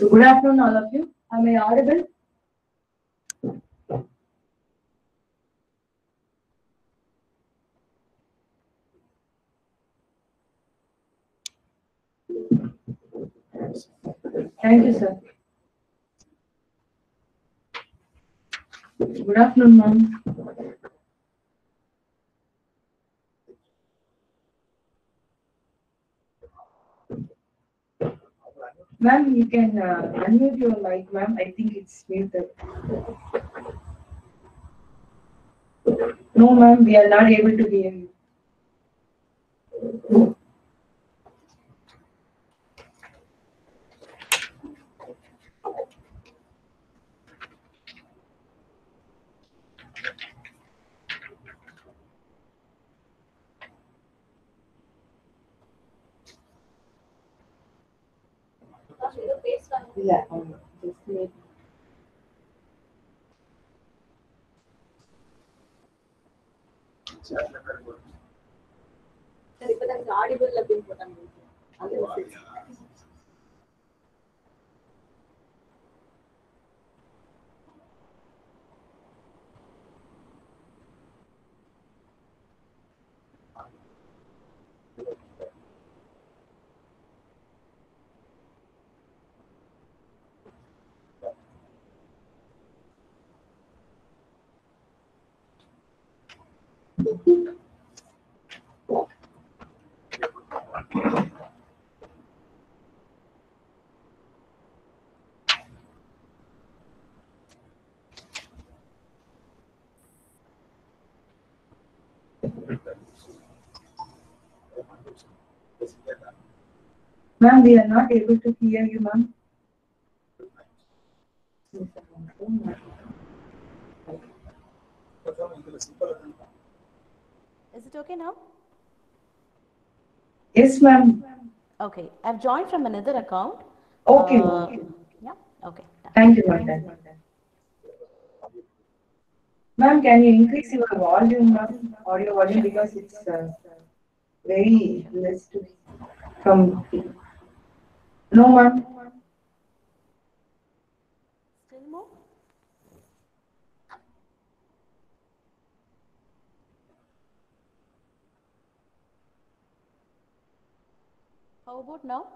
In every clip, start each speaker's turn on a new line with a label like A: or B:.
A: good afternoon, all of you. Am I audible? Thank you, sir. Good afternoon, ma'am. Ma'am, you can uh, unmute your mic, ma'am. I think it's muted. No, ma'am, we are not able to hear you. Yeah. um, just make-
B: சரி, இப்ப தான் audible அப்படின்னு போட்டாங்க. அது
A: Ma'am, we are not able to hear you, ma'am.
C: Is it okay now?
A: Yes, ma'am.
C: Okay, I've joined from another account.
A: Okay,
C: Uh,
A: okay.
C: Yeah, okay. done.
A: Thank you, ma'am. Ma'am, can you increase your volume, ma'am, audio volume, because it's uh, very less to from. No, ma'am.
C: Still more? How about now?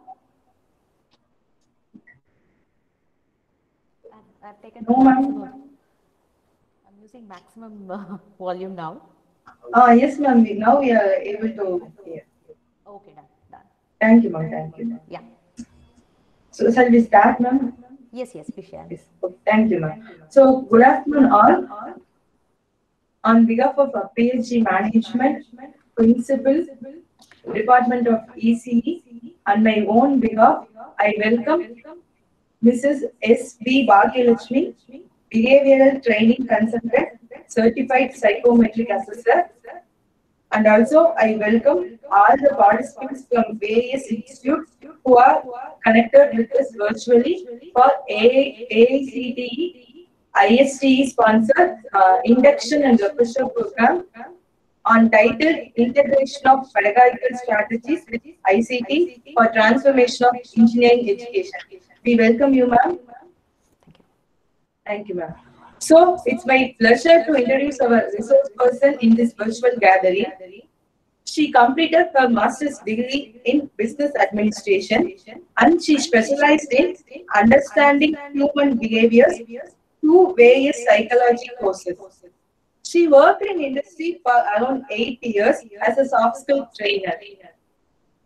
C: I've, I've taken
A: no,
C: maximum. I'm using maximum uh, volume now.
A: Ah, yes, ma'am. Now we are able to hear.
C: Okay, done, done.
A: Thank you, ma'am. Thank you.
C: Yeah.
A: So shall we start, ma'am?
C: Yes, yes, we shall.
A: Yes. Okay, Thank you, ma'am. So good afternoon, all. On behalf of uh, PSG Management, Principal, Department of ECE, and my own behalf, I welcome Mrs. S. B. Bhagyalakshmi, Behavioral Training Consultant, Certified Psychometric Assessor. And also, I welcome all the participants from various institutes who are connected with us virtually for A- AICTE ISTE sponsored uh, induction and refresher program on titled Integration of Pedagogical Strategies with ICT for Transformation of Engineering Education. We welcome you, ma'am. Thank you, ma'am. So it's my pleasure to introduce our resource person in this virtual gathering. She completed her master's degree in business administration and she specialized in understanding human behaviors through various psychology courses. She worked in industry for around eight years as a soft skill trainer.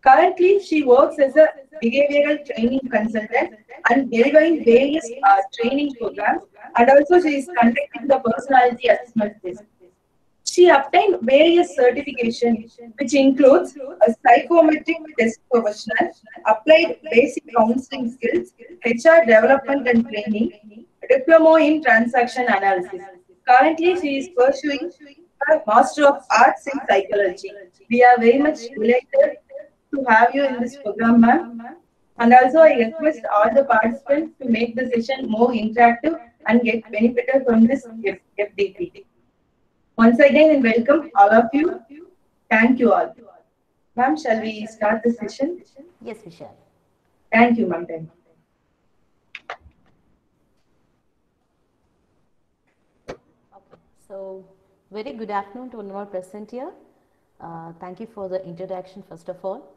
A: Currently, she works as a behavioral training consultant and delivering various uh, training programs and also she is conducting the personality assessment test. She obtained various certifications, which includes a psychometric test professional, applied basic counseling skills, HR development and training, diploma in transaction analysis. Currently, she is pursuing a Master of Arts in Psychology. We are very much delighted to have you in this program, ma'am. And also, I request all the participants to make the session more interactive and get benefited from this FDP. Once again, and welcome all of you. Thank you all. Ma'am, shall we start the session?
D: Yes, we shall.
A: Thank you, ma'am. Thank you.
D: Okay. So, very good afternoon to all present here. Uh, thank you for the introduction, first of all.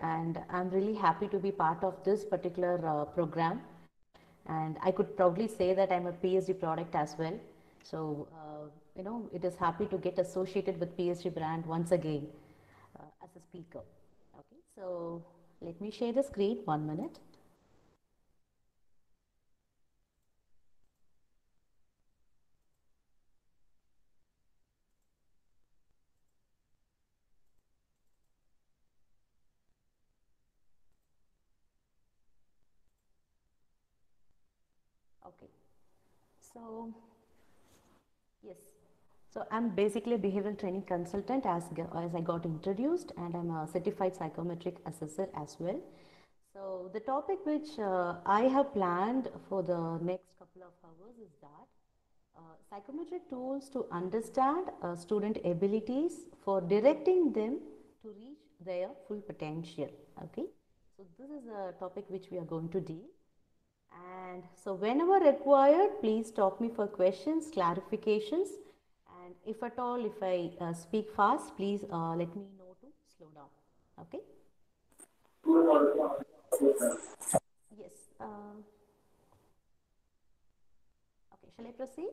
D: And I'm really happy to be part of this particular uh, program. And I could proudly say that I'm a PSG product as well. So, uh, you know, it is happy to get associated with PSG brand once again uh, as a speaker. Okay, so let me share the screen one minute. Okay. So, yes. So I'm basically a behavioral training consultant as, as I got introduced and I'm a certified psychometric assessor as well. So the topic which uh, I have planned for the next couple of hours is that uh, psychometric tools to understand uh, student abilities for directing them to reach their full potential. Okay. So this is a topic which we are going to deal. And so whenever required, please stop me for questions, clarifications. And if at all, if I uh, speak fast, please uh, let me know to slow down. Okay? Yes. Um, okay, shall I proceed?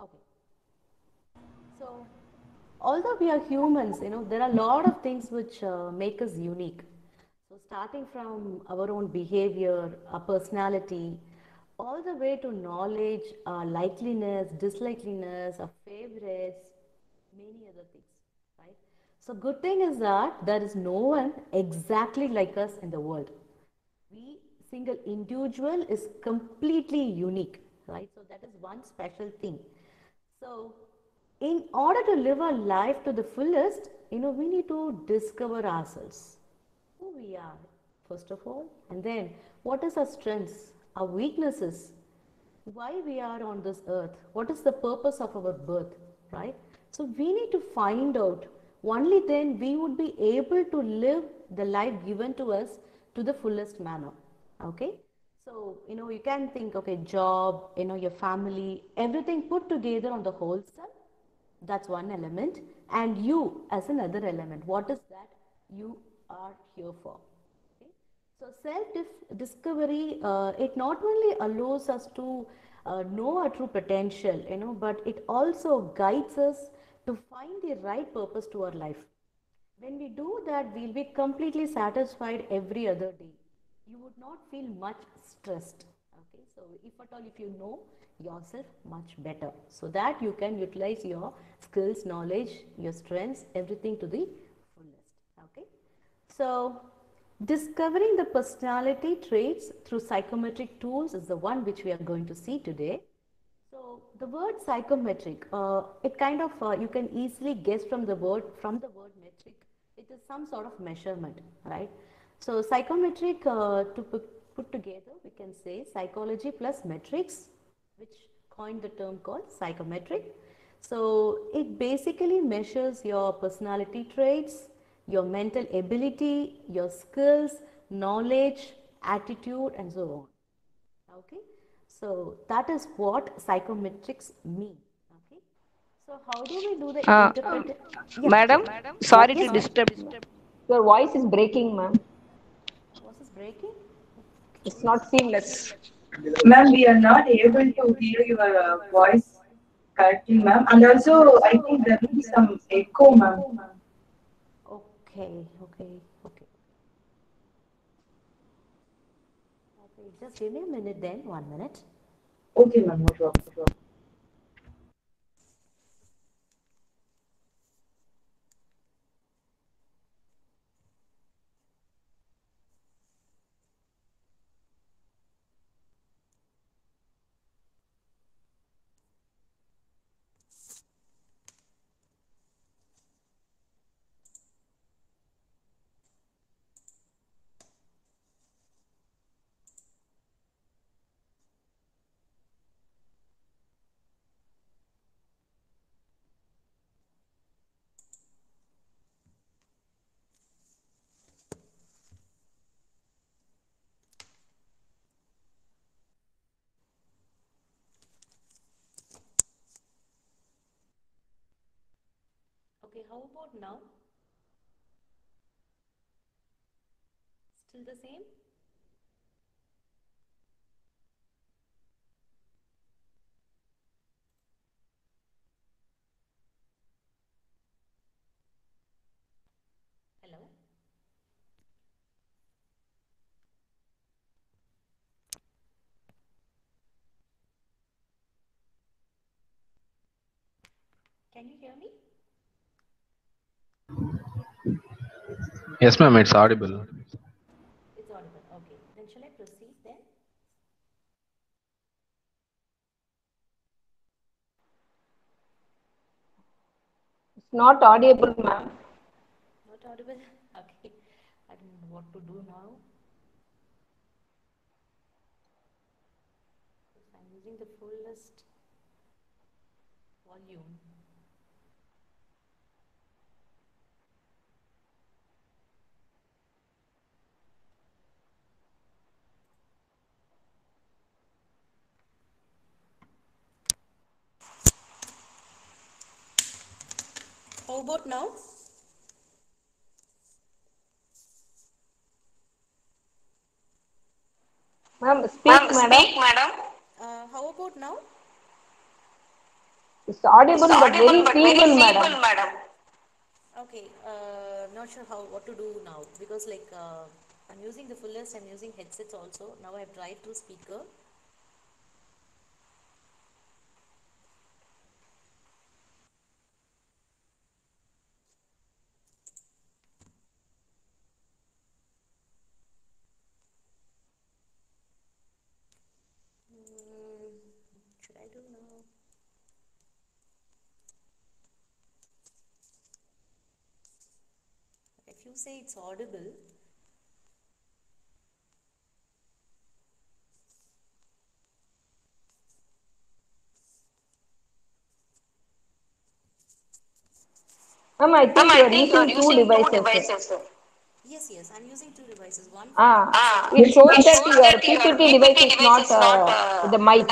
D: Okay. So, although we are humans, you know, there are a lot of things which uh, make us unique. So, starting from our own behavior, our personality, all the way to knowledge, our likeliness, dislikeness, our favorites, many other things, right? So, good thing is that there is no one exactly like us in the world. We single individual is completely unique, right? So, that is one special thing. So, in order to live our life to the fullest, you know, we need to discover ourselves, who we are, first of all, and then what is our strengths, our weaknesses, why we are on this earth, what is the purpose of our birth, right? So, we need to find out. Only then we would be able to live the life given to us to the fullest manner. Okay? So, you know, you can think, okay, job, you know, your family, everything put together on the whole self that's one element. And you as another element. What is that you are here for? Okay? so self discovery uh, it not only allows us to uh, know our true potential you know but it also guides us to find the right purpose to our life. When we do that we'll be completely satisfied every other day. You would not feel much stressed so if at all if you know yourself much better so that you can utilize your skills knowledge your strengths everything to the fullest okay? So discovering the personality traits through psychometric tools is the one which we are going to see today. So the word psychometric uh, it kind of uh, you can easily guess from the word from the word metric. It is some sort of measurement right? So psychometric uh, to put, put together we can say psychology plus metrics which coined the term called psychometric. So it basically measures your personality traits, your mental ability, your skills, knowledge, attitude, and so on. Okay, so that is what psychometrics mean. Okay, so how do we do the
E: Uh,
D: interpret?
E: Madam, sorry
D: Yes,
E: to
D: ma'am.
E: disturb.
F: Your voice is breaking, ma'am.
D: Was this breaking?
F: It's not seamless.
A: Ma'am, we are not able to hear your uh, voice correctly, ma'am. And also, I think there will be some echo, ma'am.
D: Okay, okay, okay. Okay, just give me a minute then, one minute.
A: Okay, ma'am, no problem. Problem.
D: how about now? Still the same? Hello? Can you hear me?
G: Yes, ma'am, it's audible.
D: It's audible. Okay. Then shall I proceed then?
F: It's not audible, ma'am.
D: Not audible? Okay. I don't know what to do now. Yes, I'm using the fullest volume. How about now?
F: Ma'am, speak, madam.
D: Uh, how about now?
F: It's audible, but very feeble, madam.
D: Okay, uh, not sure how what to do now because like uh, I'm using the fullest. I'm using headsets also. Now I've tried to speaker. Hmm, should I do now? If you say it's audible,
F: Ma'am, I think you are using two devices.
D: yes, yes, I'm using two devices. One
F: Ah, it shows that your PPT device is not uh, with the mic.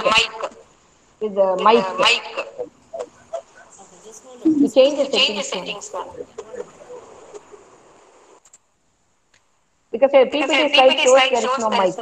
F: With the mic.
D: Okay, just hold on.
F: You change the settings. ma'am. Because your PPT slide shows there is no mic.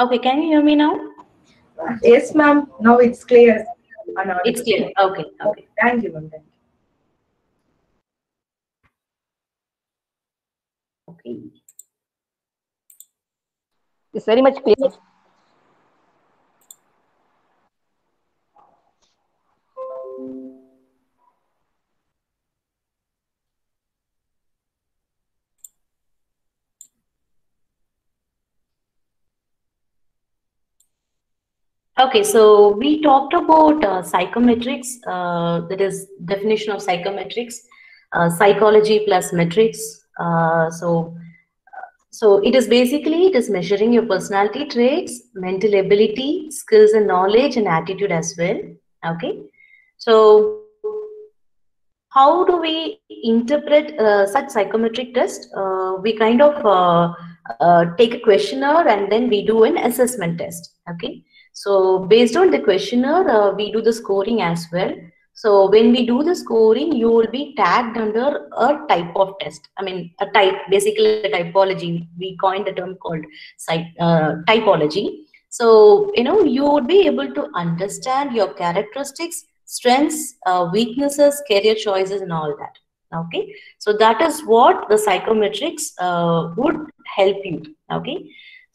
D: Okay, can you hear me now?
A: Yes, ma'am. Now it's clear.
D: It's clear. Okay, okay.
A: Okay. Thank you, ma'am.
D: Okay.
F: It's very much clear.
D: Okay, so we talked about uh, psychometrics, uh, that is definition of psychometrics, uh, psychology plus metrics. Uh, so, so it is basically it is measuring your personality traits, mental ability, skills and knowledge, and attitude as well. Okay, so how do we interpret uh, such psychometric test? Uh, we kind of take a questionnaire and then we do an assessment test. Okay. So based on the questionnaire, uh, we do the scoring as well. So when we do the scoring, you will be tagged under a type of test. I mean, a type, basically a typology. We coined the term called uh, typology. So, you know, you would be able to understand your characteristics, strengths, uh, weaknesses, career choices, and all that. Okay. So that is what the psychometrics uh, would help you. Okay.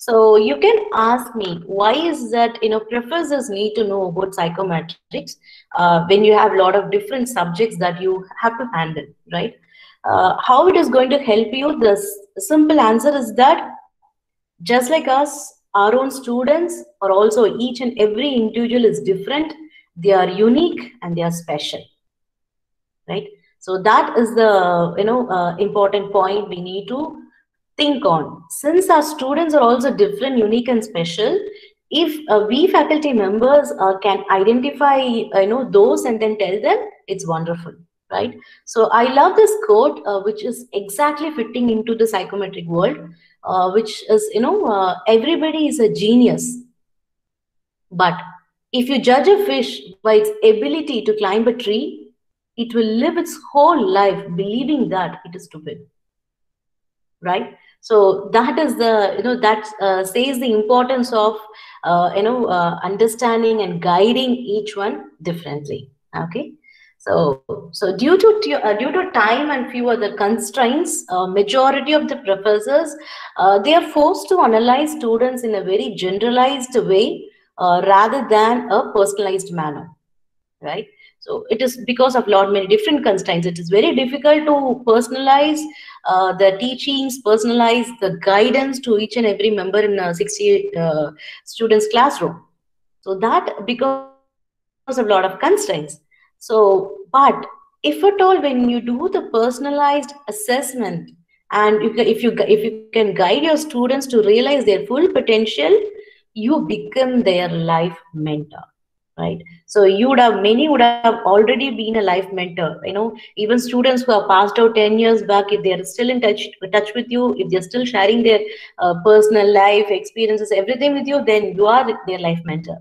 D: So you can ask me, why is that, you know, professors need to know about psychometrics uh, when you have a lot of different subjects that you have to handle, right? Uh, how it is going to help you? The simple answer is that just like us, our own students or also each and every individual is different. They are unique and they are special, right? So that is the, you know, uh, important point we need to think on. Since our students are also different, unique, and special, if uh, we faculty members uh, can identify, uh, you know, those and then tell them, it's wonderful, right? So I love this quote, uh, which is exactly fitting into the psychometric world, uh, which is, you know, uh, everybody is a genius, but if you judge a fish by its ability to climb a tree, it will live its whole life believing that it is stupid right so that is the you know that uh, says the importance of uh, you know uh, understanding and guiding each one differently okay? So so due to uh, due to time and few other constraints uh, majority of the professors uh, they are forced to analyze students in a very generalized way uh, rather than a personalized manner right? So it is because of lot many different constraints. It is very difficult to personalize uh, the teachings personalize the guidance to each and every member in a 60 uh, students classroom. So that because of a lot of constraints. So but if at all when you do the personalized assessment and you, ca- if you if you can guide your students to realize their full potential you become their life mentor right? So you would have many would have already been a life mentor you know? Even students who have passed out 10 years back if they are still in touch touch with you if they're still sharing their uh, personal life experiences everything with you then you are their life mentor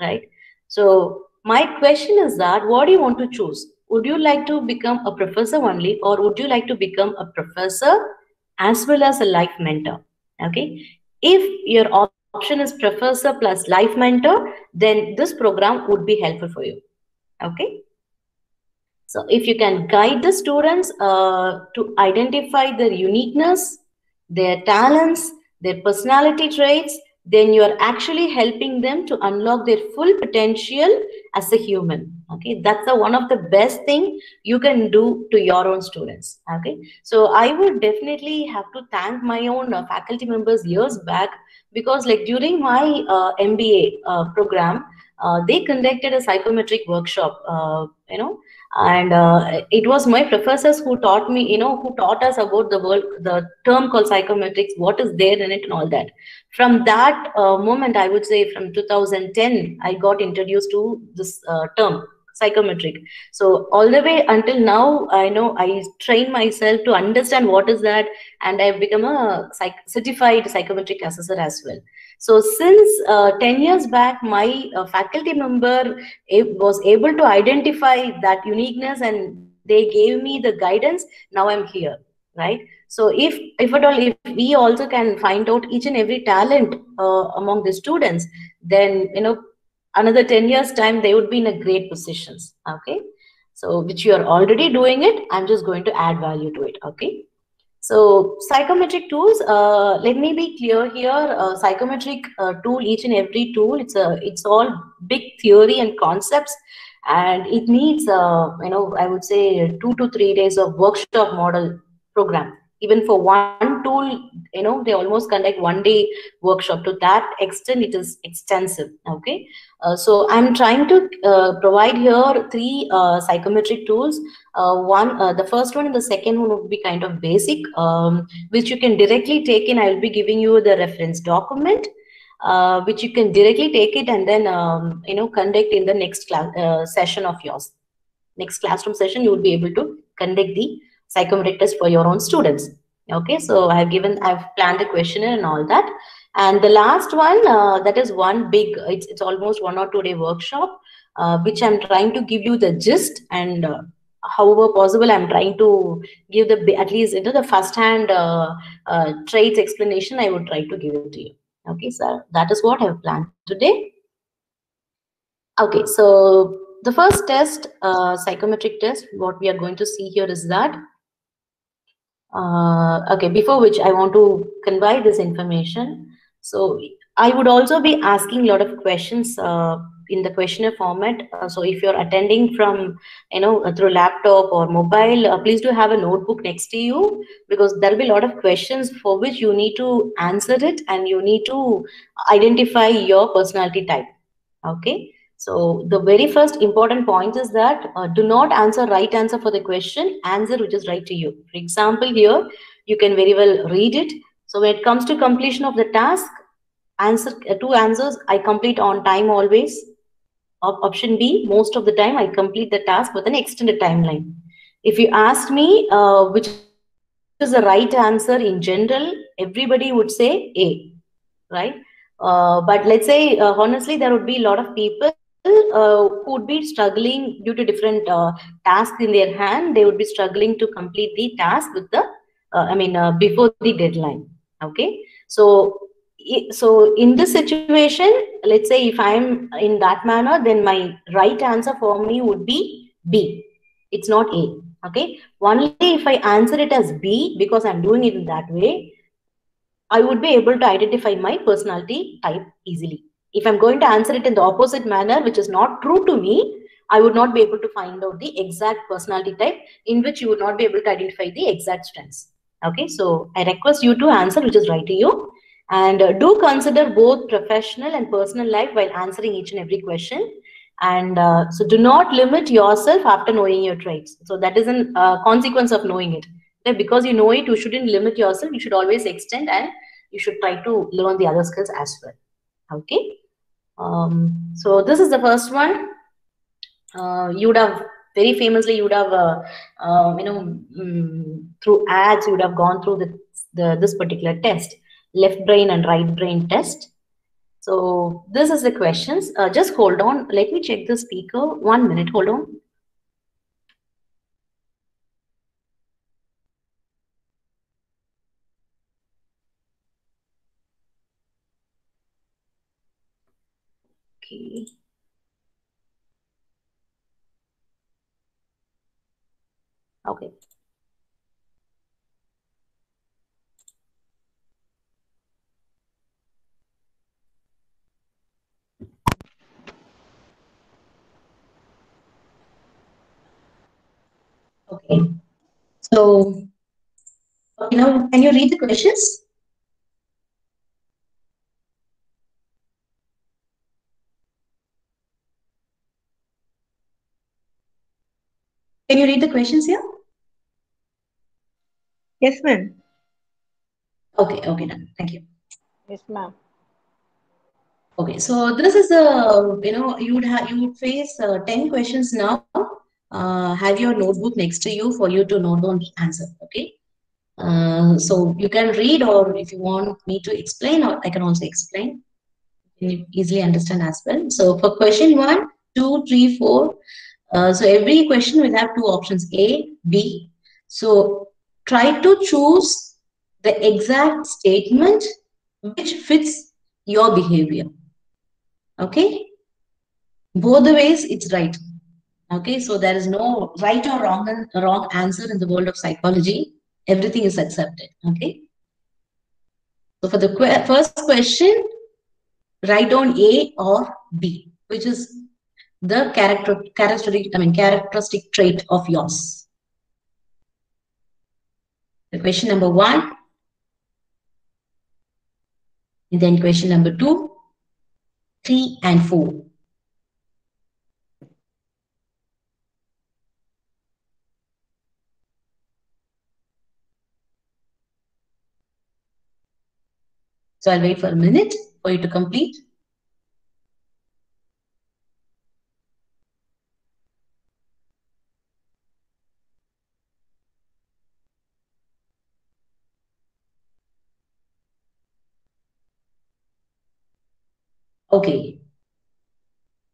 D: right? So my question is that what do you want to choose? Would you like to become a professor only or would you like to become a professor as well as a life mentor? Okay? If your option is professor plus life mentor then this program would be helpful for you. Okay? So if you can guide the students uh, to identify their uniqueness their talents their personality traits then you are actually helping them to unlock their full potential as a human. Okay? That's the one of the best thing you can do to your own students. Okay? So i would definitely have to thank my own uh, faculty members years back because like during my uh, mba uh, program uh, they conducted a psychometric workshop uh, you know and uh, it was my professors who taught me you know who taught us about the world the term called psychometrics what is there in it and all that. From that uh, moment i would say from 2010 i got introduced to this term psychometric so all the way until now i know i train myself to understand what is that and i've become a psych- certified psychometric assessor as well so since uh, 10 years back my uh, faculty member was able to identify that uniqueness and they gave me the guidance now i'm here right? So if if at all if we also can find out each and every talent uh, among the students, then you know another 10 years time they would be in a great positions. Okay. So which you are already doing it, I'm just going to add value to it. Okay. So psychometric tools, uh, let me be clear here. Uh, psychometric uh, tool, each and every tool, it's a, it's all big theory and concepts, and it needs, uh, you know, I would say two to three days of workshop model program. Even for one tool, you know, they almost conduct one day workshop. To that extent, it is extensive. Okay, uh, so I'm trying to uh, provide here three uh, psychometric tools. Uh, one, uh, the first one and the second one would be kind of basic, um, which you can directly take in. I will be giving you the reference document, which you can directly take it and then um, you know conduct in the next class session of yours. Next classroom session, you will be able to conduct the psychometric test for your own students. Okay, so I've given, I've planned the questionnaire and all that. And the last one, uh, that is one big, it's, it's almost one or two day workshop, uh, which I'm trying to give you the gist and uh, however possible, I'm trying to give the, at least into the first hand uh, uh, traits explanation, I would try to give it to you. Okay, so that is what I've planned today. Okay, so the first test, uh, psychometric test, what we are going to see here is that uh, okay, before which I want to convey this information. So I would also be asking a lot of questions uh, in the questionnaire format. Uh, so if you're attending from, you know, through laptop or mobile, uh, please do have a notebook next to you because there'll be a lot of questions for which you need to answer it and you need to identify your personality type. Okay. So the very first important point is that uh, do not answer right answer for the question, answer which is right to you. For example, here you can very well read it. So when it comes to completion of the task, answer uh, two answers, I complete on time always. Op option B, most of the time I complete the task with an extended timeline. If you ask me uh, which is the right answer in general, everybody would say A, right? Uh, but let's say, uh, honestly, there would be a lot of people uh, who would be struggling due to different uh, tasks in their hand. They would be struggling to complete the task with the, uh, I mean, uh, before the deadline. Okay. So, so in this situation, let's say if I'm in that manner, then my right answer for me would be B. It's not A. Okay. Only if I answer it as B because I'm doing it in that way, I would be able to identify my personality type easily if I'm going to answer it in the opposite manner, which is not true to me, I would not be able to find out the exact personality type in which you would not be able to identify the exact strengths. Okay, so I request you to answer which is right to you. And uh, do consider both professional and personal life while answering each and every question. And uh, so do not limit yourself after knowing your traits. So that is a uh, consequence of knowing it. Because you know it, you shouldn't limit yourself. You should always extend and you should try to learn the other skills as well. Okay. Um, so this is the first one. Uh, you would have very famously, you would have, uh, uh, you know, um, through ads, you would have gone through the, the this particular test, left brain and right brain test. So this is the questions. Uh, just hold on. Let me check the speaker. One minute. Hold on. Okay. Okay. Okay. So, you know, can you read the questions? Can you read the questions here?
H: Yes, ma'am.
D: Okay, okay, done. Thank you.
F: Yes, ma'am.
D: Okay, so this is a, you know, you would have, you would face uh, 10 questions now. Uh, have your notebook next to you for you to note down the answer, okay? Uh, so you can read or if you want me to explain, or I can also explain. You easily understand as well. So for question one, two, three, four, uh, so every question will have two options, A, B. So try to choose the exact statement which fits your behavior. Okay? Both the ways it's right. Okay, so there is no right or wrong wrong answer in the world of psychology. Everything is accepted. Okay. So for the first question, write down A or B, which is the character characteristic, I mean characteristic trait of yours. The question number one. And then question number two, three, and four. So I'll wait for a minute for you to complete. Okay.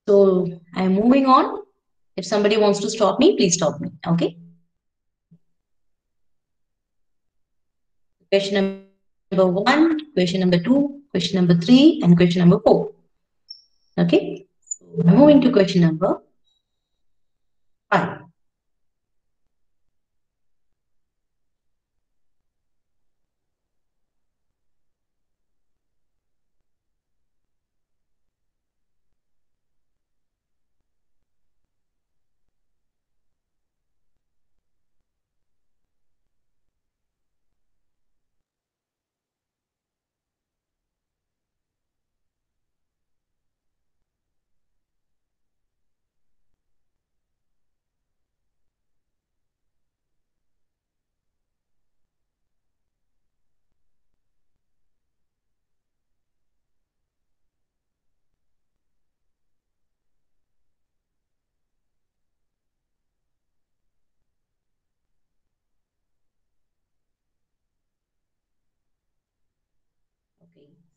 D: So I'm moving on. If somebody wants to stop me, please stop me. Okay. Question number one, question number two, question number three, and question number four. Okay. So I'm moving to question number five.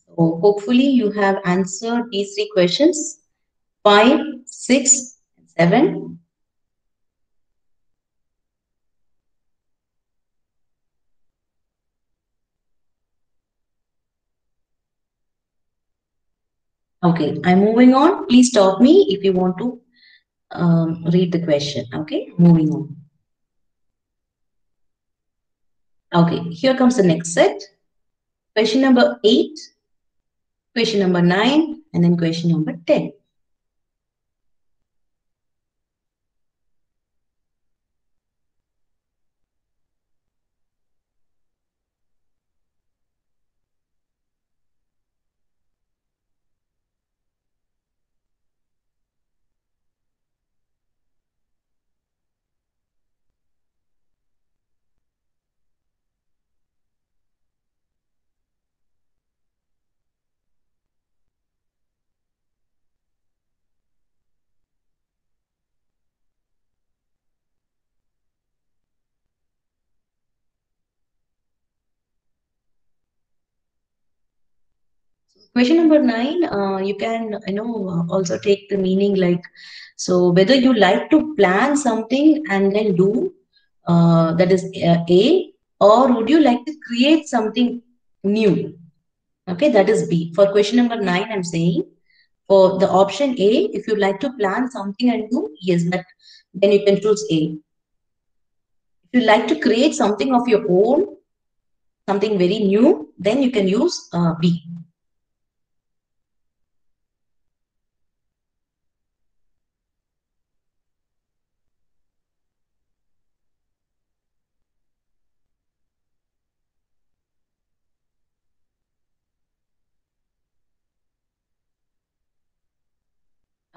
D: So hopefully you have answered these three questions. Five, six, and seven. Okay, I'm moving on. Please stop me if you want to um, read the question. Okay, moving on. Okay, here comes the next set. Question number eight, question number nine, and then question number 10. Question number nine, uh, you can, you know, also take the meaning like, so whether you like to plan something and then do, uh, that is uh, A, or would you like to create something new? Okay, that is B. For question number nine, I'm saying, for the option A, if you like to plan something and do, yes, but then you can choose A. If you like to create something of your own, something very new, then you can use uh, B.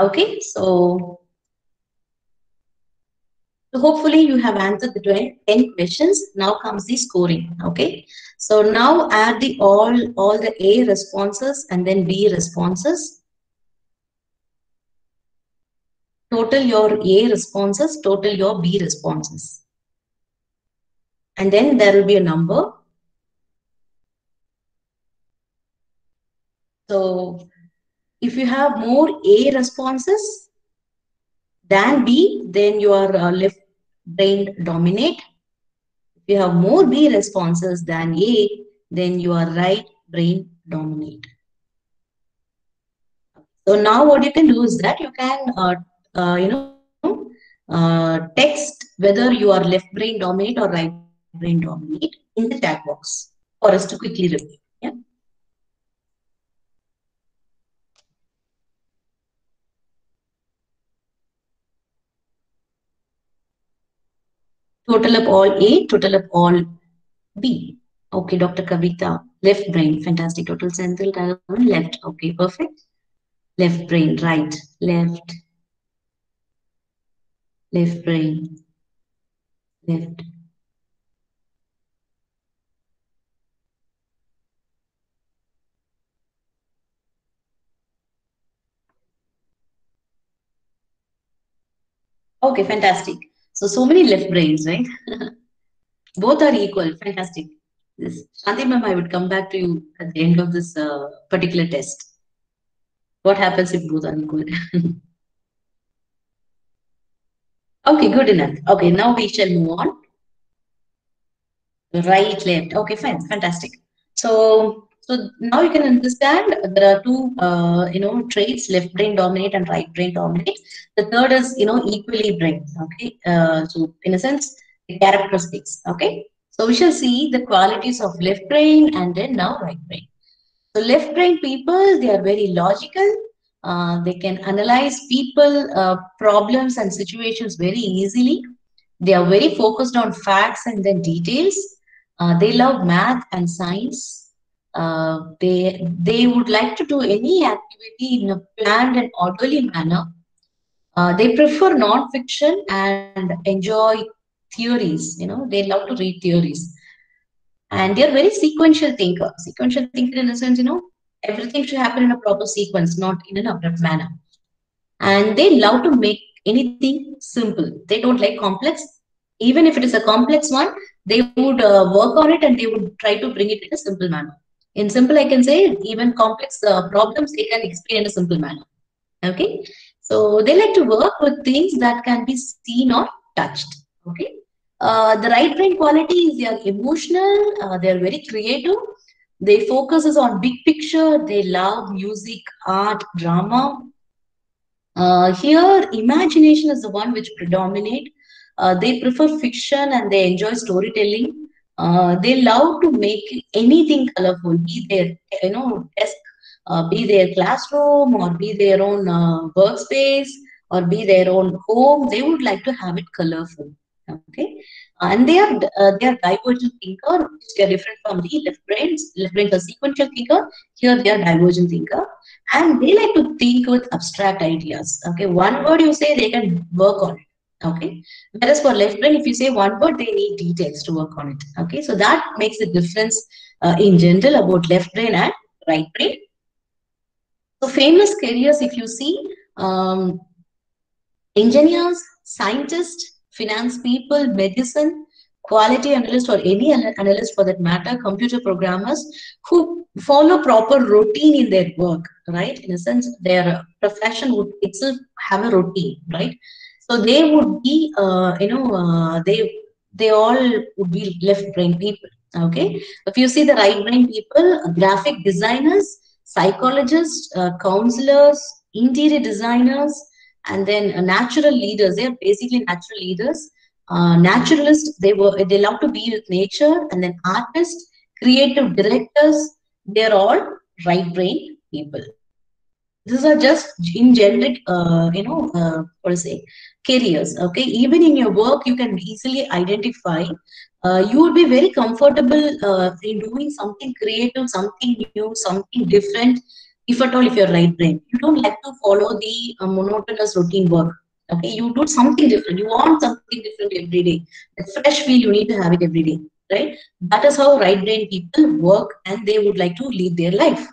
D: Okay, so, hopefully you have answered the 20, 10 questions. Now comes the scoring. Okay, so now add the all all the A responses and then B responses. Total your A responses, total your B responses. And then there will be a number. So if you have more A responses than B, then you are uh, left brain dominate. If you have more B responses than A, then you are right brain dominant. So now what you can do is that you can, uh, uh, you know, uh, text whether you are left brain dominant or right brain dominant in the chat box for us to quickly review. Yeah. Total up all A, total up all B. Okay, Dr. Kavita, left brain, fantastic. Total central left. Okay, perfect. Left brain, right, left, left brain, left. Okay, fantastic. So, so many left brains, right? Both are equal. Fantastic. This Shanti ma'am, I would come back to you at the end of this uh, particular test. What happens if both are equal? okay, good enough. Okay, now we shall move on. Right, left. Okay, fine, fantastic. So, so now you can understand there are two, uh, you know, traits: left brain dominate and right brain dominate. The third is, you know, equally brain. Okay, uh, so in a sense, the characteristics. Okay, so we shall see the qualities of left brain and then now right brain. So left brain people, they are very logical. Uh, they can analyze people, uh, problems and situations very easily. They are very focused on facts and then details. Uh, they love math and science. Uh, they, they would like to do any activity in a planned and orderly manner. Uh, they prefer non-fiction and enjoy theories. You know, they love to read theories. And they're very sequential thinker. Sequential thinker in a sense, you know, everything should happen in a proper sequence, not in an abrupt manner. And they love to make anything simple. They don't like complex. Even if it is a complex one, they would uh, work on it and they would try to bring it in a simple manner. In simple, I can say even complex uh, problems they can explain in a simple manner. Okay, so they like to work with things that can be seen or touched. Okay, uh, the right brain quality is they are emotional, uh, they are very creative, they focuses on big picture, they love music, art, drama. Uh, here, imagination is the one which predominate. Uh, they prefer fiction and they enjoy storytelling. Uh, they love to make anything colorful, be their you know desk, uh, be their classroom, or be their own uh, workspace, or be their own home. They would like to have it colorful. Okay, and they are uh, they are divergent thinker. They are different from the left brains. Left brains are sequential thinker. Here they are divergent thinker, and they like to think with abstract ideas. Okay, one word you say, they can work on it. Okay, whereas for left brain, if you say one word, they need details to work on it. Okay, so that makes a difference uh, in general about left brain and right brain. So famous careers, if you see, um, engineers, scientists, finance people, medicine, quality analyst or any analyst for that matter, computer programmers who follow proper routine in their work, right? In a sense, their profession would itself have a routine, right? So they would be, uh, you know, uh, they they all would be left brain people. Okay, if you see the right brain people, graphic designers, psychologists, uh, counselors, interior designers, and then uh, natural leaders. They are basically natural leaders. Uh, naturalists, they were they love to be with nature, and then artists, creative directors. They are all right brain people these are just in generic uh, you know uh, what to say careers okay? Even in your work you can easily identify uh, you would be very comfortable uh, in doing something creative something new something different if at all if you're right brain. You don't like to follow the uh, monotonous routine work okay? You do something different. You want something different every day. A fresh feel you need to have it every day right? That is how right brain people work and they would like to lead their life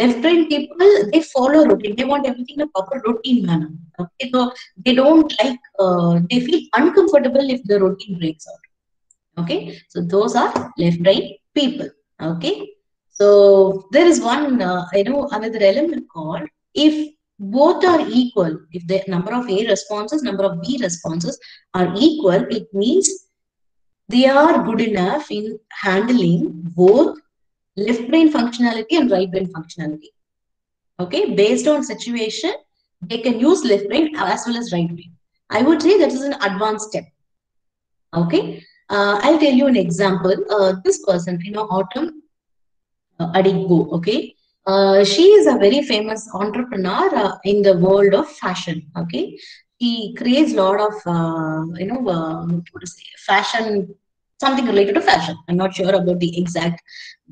D: left brain people they follow routine. They want everything in a proper routine manner. Okay so they don't like uh, they feel uncomfortable if the routine breaks out. Okay so those are left brain people. Okay so there is one uh, i know another element called if both are equal if the number of a responses number of b responses are equal it means they are good enough in handling both left brain functionality and right brain functionality. Okay, based on situation, they can use left brain as well as right brain. I would say that is an advanced step. Okay, uh, I'll tell you an example. Uh, this person, you know, Autumn uh, Adeigbo, okay, uh, she is a very famous entrepreneur uh, in the world of fashion. Okay, he creates a lot of uh, you know uh, what to say, fashion, something related to fashion. I'm not sure about the exact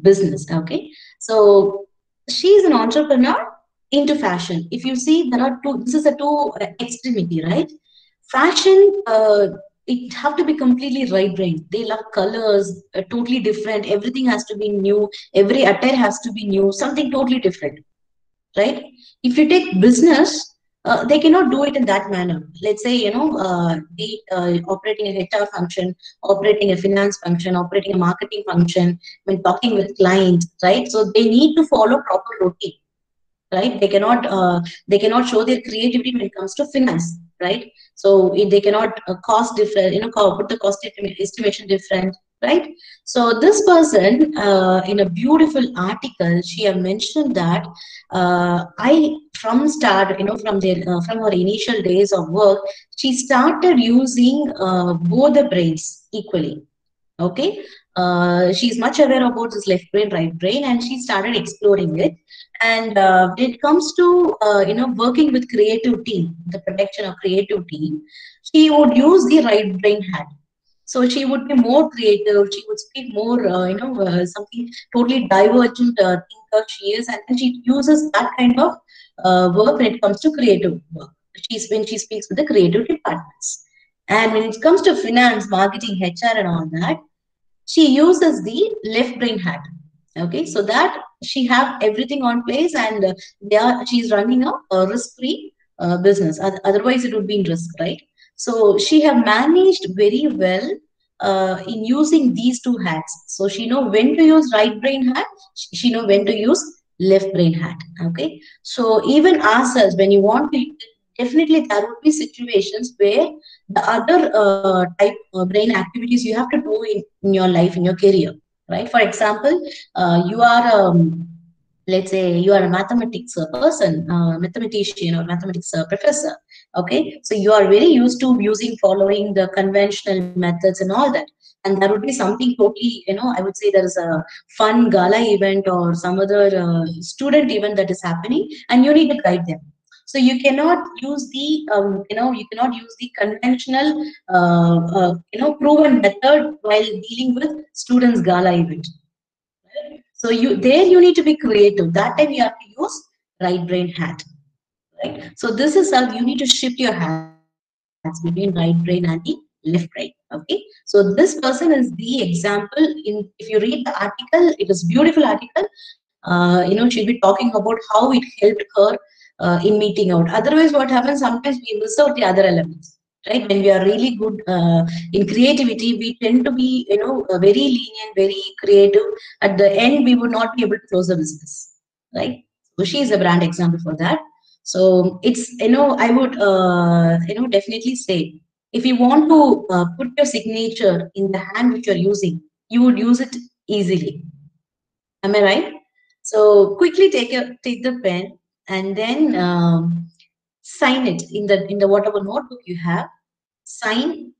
D: business. Okay, so she is an entrepreneur into fashion. If you see, there are two. This is a two extremity, right? Fashion. Uh, it have to be completely right brain they love colors uh, totally different everything has to be new every attire has to be new something totally different right if you take business uh, they cannot do it in that manner. Let's say you know uh, the, uh, operating a hr function operating a finance function operating a marketing function when talking with clients right? So they need to follow proper routine right? They cannot uh, they cannot show their creativity when it comes to finance right? So they cannot uh, cost different you know put the cost estimation different right? So this person uh, in a beautiful article she have mentioned that uh, i from start you know from their uh, from her initial days of work she started using uh, both the brains equally okay? Uh, she's much aware about this left brain right brain and she started exploring it. And uh, when it comes to you know working with creative team the protection of creative team she would use the right brain hat so she would be more creative she would speak more uh, you know uh, something totally divergent uh, thinker she is and she uses that kind of uh, work when it comes to creative work. She's when she speaks with the creative departments. And when it comes to finance marketing hr and all that she uses the left brain hat. Okay so that she have everything on place and uh, they are she's running a, a risk-free uh, business. Otherwise it would be in risk right so she have managed very well uh, in using these two hats. So she know when to use right brain hat she, know when to use left brain hat okay? So even ourselves when you want to definitely there would be situations where the other uh, type of brain activities you have to do in, in your life in your career right? For example uh, you are um, let's say you are a mathematics uh, person uh, mathematician or mathematics uh, professor okay? So you are very used to using following the conventional methods and all that. And there would be something totally you know i would say there is a fun gala event or some other uh, student event that is happening and you need to guide them. So you cannot use the um, you know you cannot use the conventional uh, uh, you know proven method while dealing with students gala event. So you there you need to be creative. That time you have to use right brain hat. Right. So this is how you need to shift your hats between right brain and the left brain. Okay. So this person is the example. In if you read the article, it is beautiful article. Uh, you know, she'll be talking about how it helped her uh, in meeting out. Otherwise, what happens? Sometimes we miss out the other elements right when we are really good uh, in creativity we tend to be you know uh, very lenient very creative at the end we would not be able to close the business right so she is a brand example for that so it's you know i would uh, you know definitely say if you want to uh, put your signature in the hand which you're using you would use it easily. Am i right? So quickly take your take the pen and then um, sign it in the in the whatever notebook you have. Sign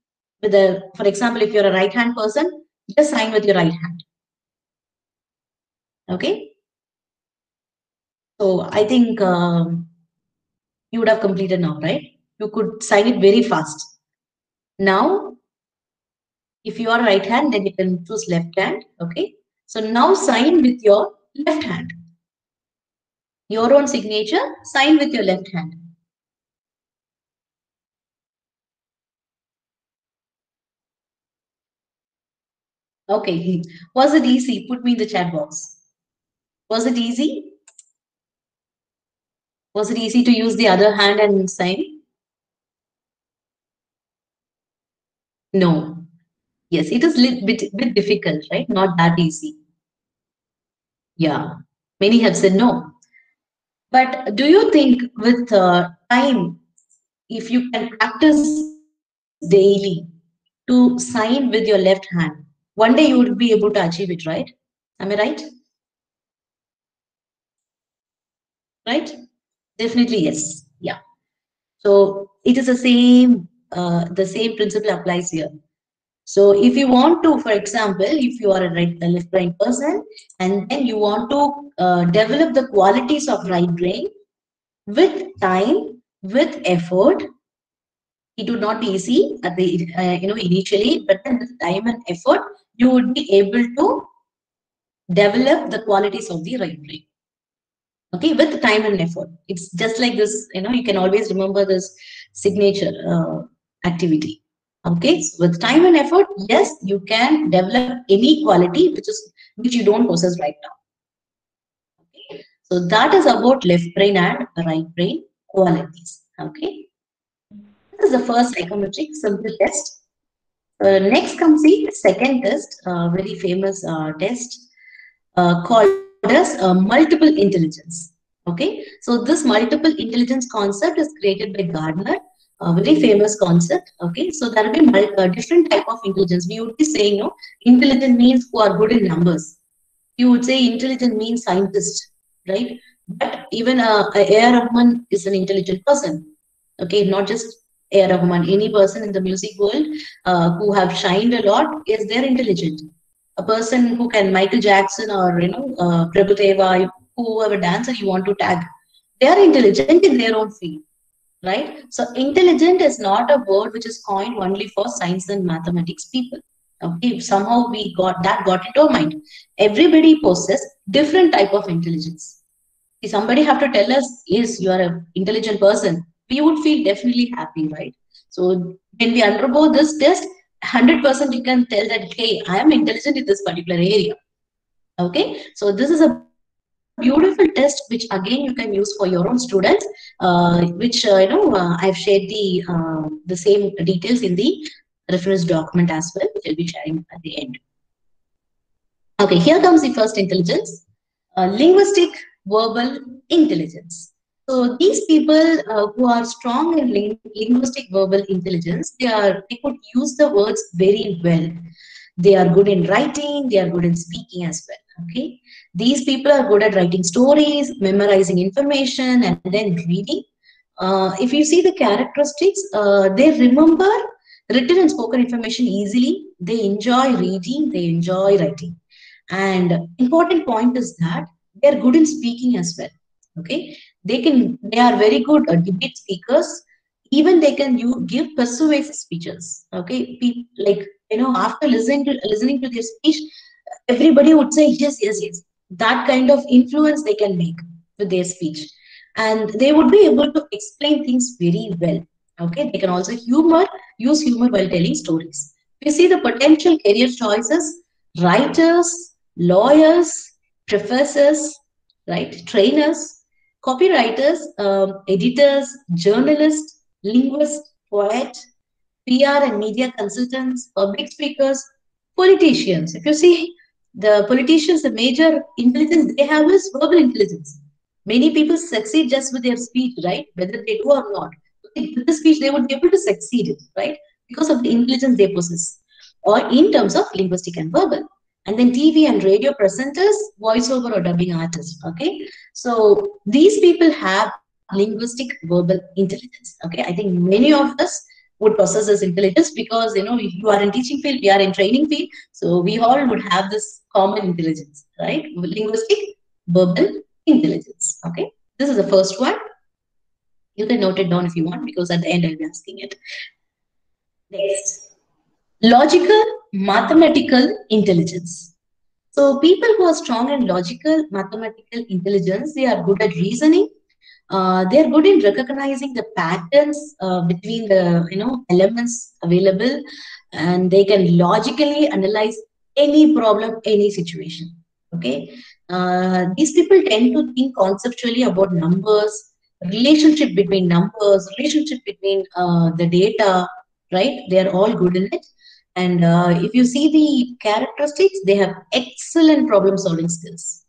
D: with a for example if you're a right hand person just sign with your right hand. Okay? So i think um, you would have completed now right you could sign it very fast now if you are right hand then you can choose left hand okay so now sign with your left hand your own signature sign with your left hand Okay. Was it easy? Put me in the chat box. Was it easy? Was it easy to use the other hand and sign? No. Yes, it is a little bit, bit difficult, right? Not that easy. Yeah. Many have said no. But do you think with uh, time, if you can practice daily, to sign with your left hand. One day you would be able to achieve it, right? Am I right? Right? Definitely yes. Yeah. So it is the same, uh, the same principle applies here. So if you want to, for example, if you are a right, a left brain person, and then you want to uh, develop the qualities of right brain with time, with effort, it would not be easy at the uh, you know initially, but then with time and effort, you would be able to develop the qualities of the right brain. Okay, with time and effort. It's just like this, you know, you can always remember this signature uh, activity. Okay, so with time and effort, yes, you can develop any quality which is which you don't possess right now. Okay, so that is about left brain and right brain qualities. Okay, this is the first psychometric simple test. Uh, next comes the second test, uh, very famous uh, test uh, called as uh, multiple intelligence. Okay, so this multiple intelligence concept is created by Gardner a very famous concept. Okay, so there will be uh, different type of intelligence. We would be saying, no, intelligent means who are good in numbers. You would say intelligent means scientist, right? But even uh, a A.R. Rahman is an intelligent person. Okay, not just A.R. Rahman. Any person in the music world uh, who have shined a lot is they're intelligent. A person who can Michael Jackson or you know uh, Prabhu Deva, whoever dancer you want to tag, they are intelligent in their own field right? So intelligent is not a word which is coined only for science and mathematics people. Okay, somehow we got that got into our mind. Everybody possesses different type of intelligence. If somebody have to tell us, yes, you are an intelligent person, we would feel definitely happy, right? So when we undergo this test, 100% you can tell that, hey, I am intelligent in this particular area. Okay, so this is a beautiful test which again you can use for your own students uh, which uh, you know uh, i've shared the uh, the same details in the reference document as well which i'll be sharing at the end. Okay here comes the first intelligence. Uh, linguistic verbal intelligence so these people uh, who are strong in ling- linguistic verbal intelligence they are they could use the words very well. They are good in writing they are good in speaking as well okay? These people are good at writing stories memorizing information and then reading. Uh, if you see the characteristics uh, they remember written and spoken information easily. They enjoy reading they enjoy writing. And important point is that they are good in speaking as well okay they can they are very good uh, debate speakers. Even they can you give persuasive speeches okay? Pe- like you know after listening to listening to their speech everybody would say yes yes yes. That kind of influence they can make with their speech. And they would be able to explain things very well okay? They can also humor use humor while telling stories. You see the potential career choices writers lawyers professors right? Trainers copywriters um, editors journalists linguists poet pr and media consultants public speakers politicians. If you see the politicians the major intelligence they have is verbal intelligence. Many people succeed just with their speech right? Whether they do or not. With the speech they would be able to succeed right? Because of the intelligence they possess. Or in terms of linguistic and verbal and then tv and radio presenters voiceover or dubbing artists okay? So these people have linguistic verbal intelligence okay? I think many of us would possess this intelligence because you know you are in teaching field we are in training field so we all would have this common intelligence right? Linguistic verbal intelligence okay? This is the first one. You can note it down if you want because at the end i'll be asking it. Next logical mathematical intelligence. So people who are strong in logical mathematical intelligence they are good at reasoning. Uh, they're good in recognizing the patterns uh, between the you know elements available and they can logically analyze any problem any situation. Okay? Uh, these people tend to think conceptually about numbers relationship between numbers relationship between uh, the data right? They are all good in it and uh, if you see the characteristics they have excellent problem solving skills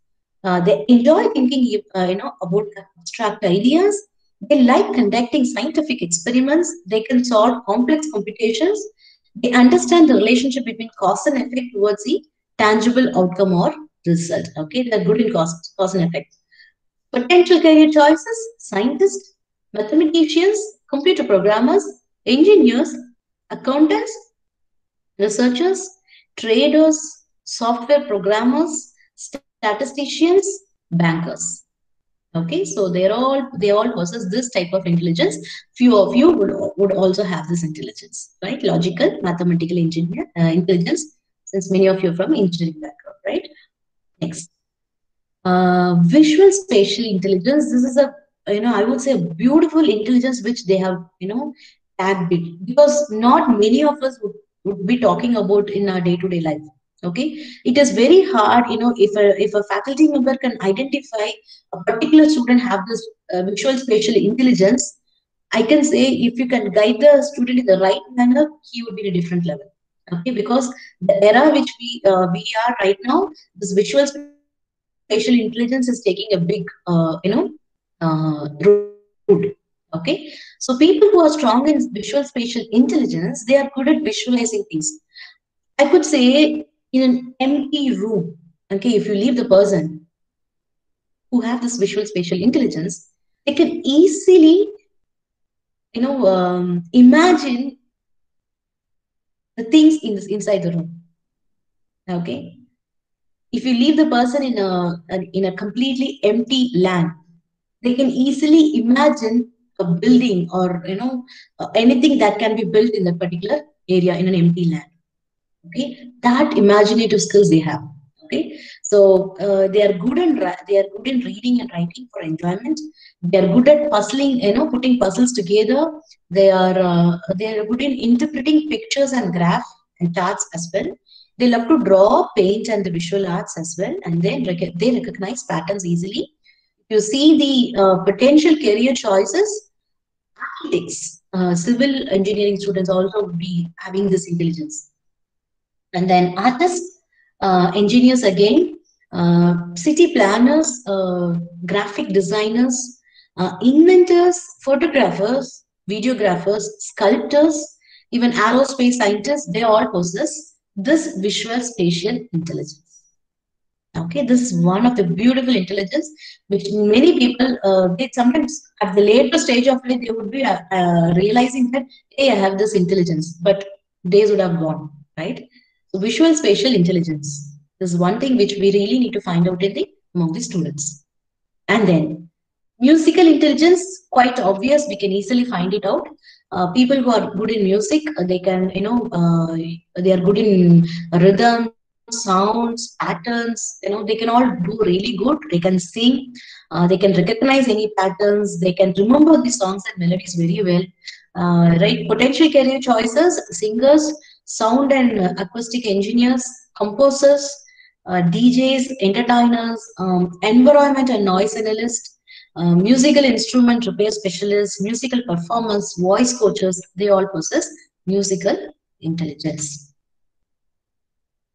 D: uh, they enjoy thinking, uh, you know, about abstract ideas. They like conducting scientific experiments. They can solve complex computations. They understand the relationship between cause and effect towards the tangible outcome or result. Okay, they're good in cause, cause and effect. Potential career choices, scientists, mathematicians, computer programmers, engineers, accountants, researchers, traders, software programmers, statisticians, bankers. Okay, so they're all they all possess this type of intelligence. Few of you would would also have this intelligence, right? Logical, mathematical engineer uh, intelligence, since many of you are from engineering background, right? Next, uh, visual spatial intelligence. This is a you know I would say a beautiful intelligence which they have you know tagged because not many of us would, would be talking about in our day to day life okay? It is very hard you know if a if a faculty member can identify a particular student have this uh, visual spatial intelligence i can say if you can guide the student in the right manner he would be in a different level okay? Because the era which we uh, we are right now this visual spatial intelligence is taking a big uh, you know uh, root okay? So people who are strong in visual spatial intelligence they are good at visualizing things. I could say in an empty room, okay, if you leave the person who have this visual spatial intelligence, they can easily, you know, um, imagine the things in this, inside the room. Okay, if you leave the person in a, in a completely empty land, they can easily imagine a building or you know uh, anything that can be built in that particular area in an empty land. Okay? That imaginative skills they have. Okay? So uh, they are good in they are good in reading and writing for enjoyment. They are good at puzzling you know putting puzzles together. They are uh, they are good in interpreting pictures and graph and charts as well. They love to draw paint and the visual arts as well and then rec- they recognize patterns easily. You see the uh, potential career choices architects uh, civil engineering students also be having this intelligence and then artists, uh, engineers again, uh, city planners, uh, graphic designers, uh, inventors, photographers, videographers, sculptors, even aerospace scientists, they all possess this visual spatial intelligence. Okay, this is one of the beautiful intelligence which many people, uh, they sometimes at the later stage of life, they would be uh, uh, realizing that, hey, I have this intelligence, but days would have gone, right? visual spatial intelligence is one thing which we really need to find out in the among the students. And then musical intelligence, quite obvious, we can easily find it out. Uh, people who are good in music, uh, they can, you know, uh, they are good in rhythm, sounds, patterns, you know, they can all do really good. They can sing, uh, they can recognize any patterns, they can remember the songs and melodies very well. Uh, right? Potential career choices, singers, sound and acoustic engineers, composers, uh, DJs, entertainers, um, environment and noise analysts, uh, musical instrument repair specialists, musical performers, voice coaches, they all possess musical intelligence.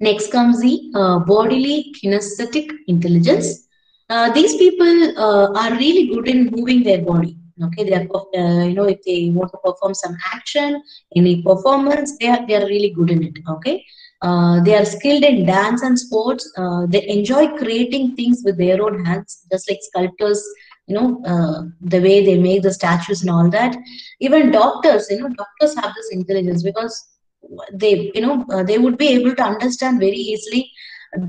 D: Next comes the uh, bodily kinesthetic intelligence. Uh, these people uh, are really good in moving their body. Okay they are uh, you know if they want to perform some action any performance they are they are really good in it. Okay? Uh, they are skilled in dance and sports. Uh, they enjoy creating things with their own hands just like sculptors you know the way they make the statues and all that. Even doctors you know doctors have this intelligence because they you know uh, they would be able to understand very easily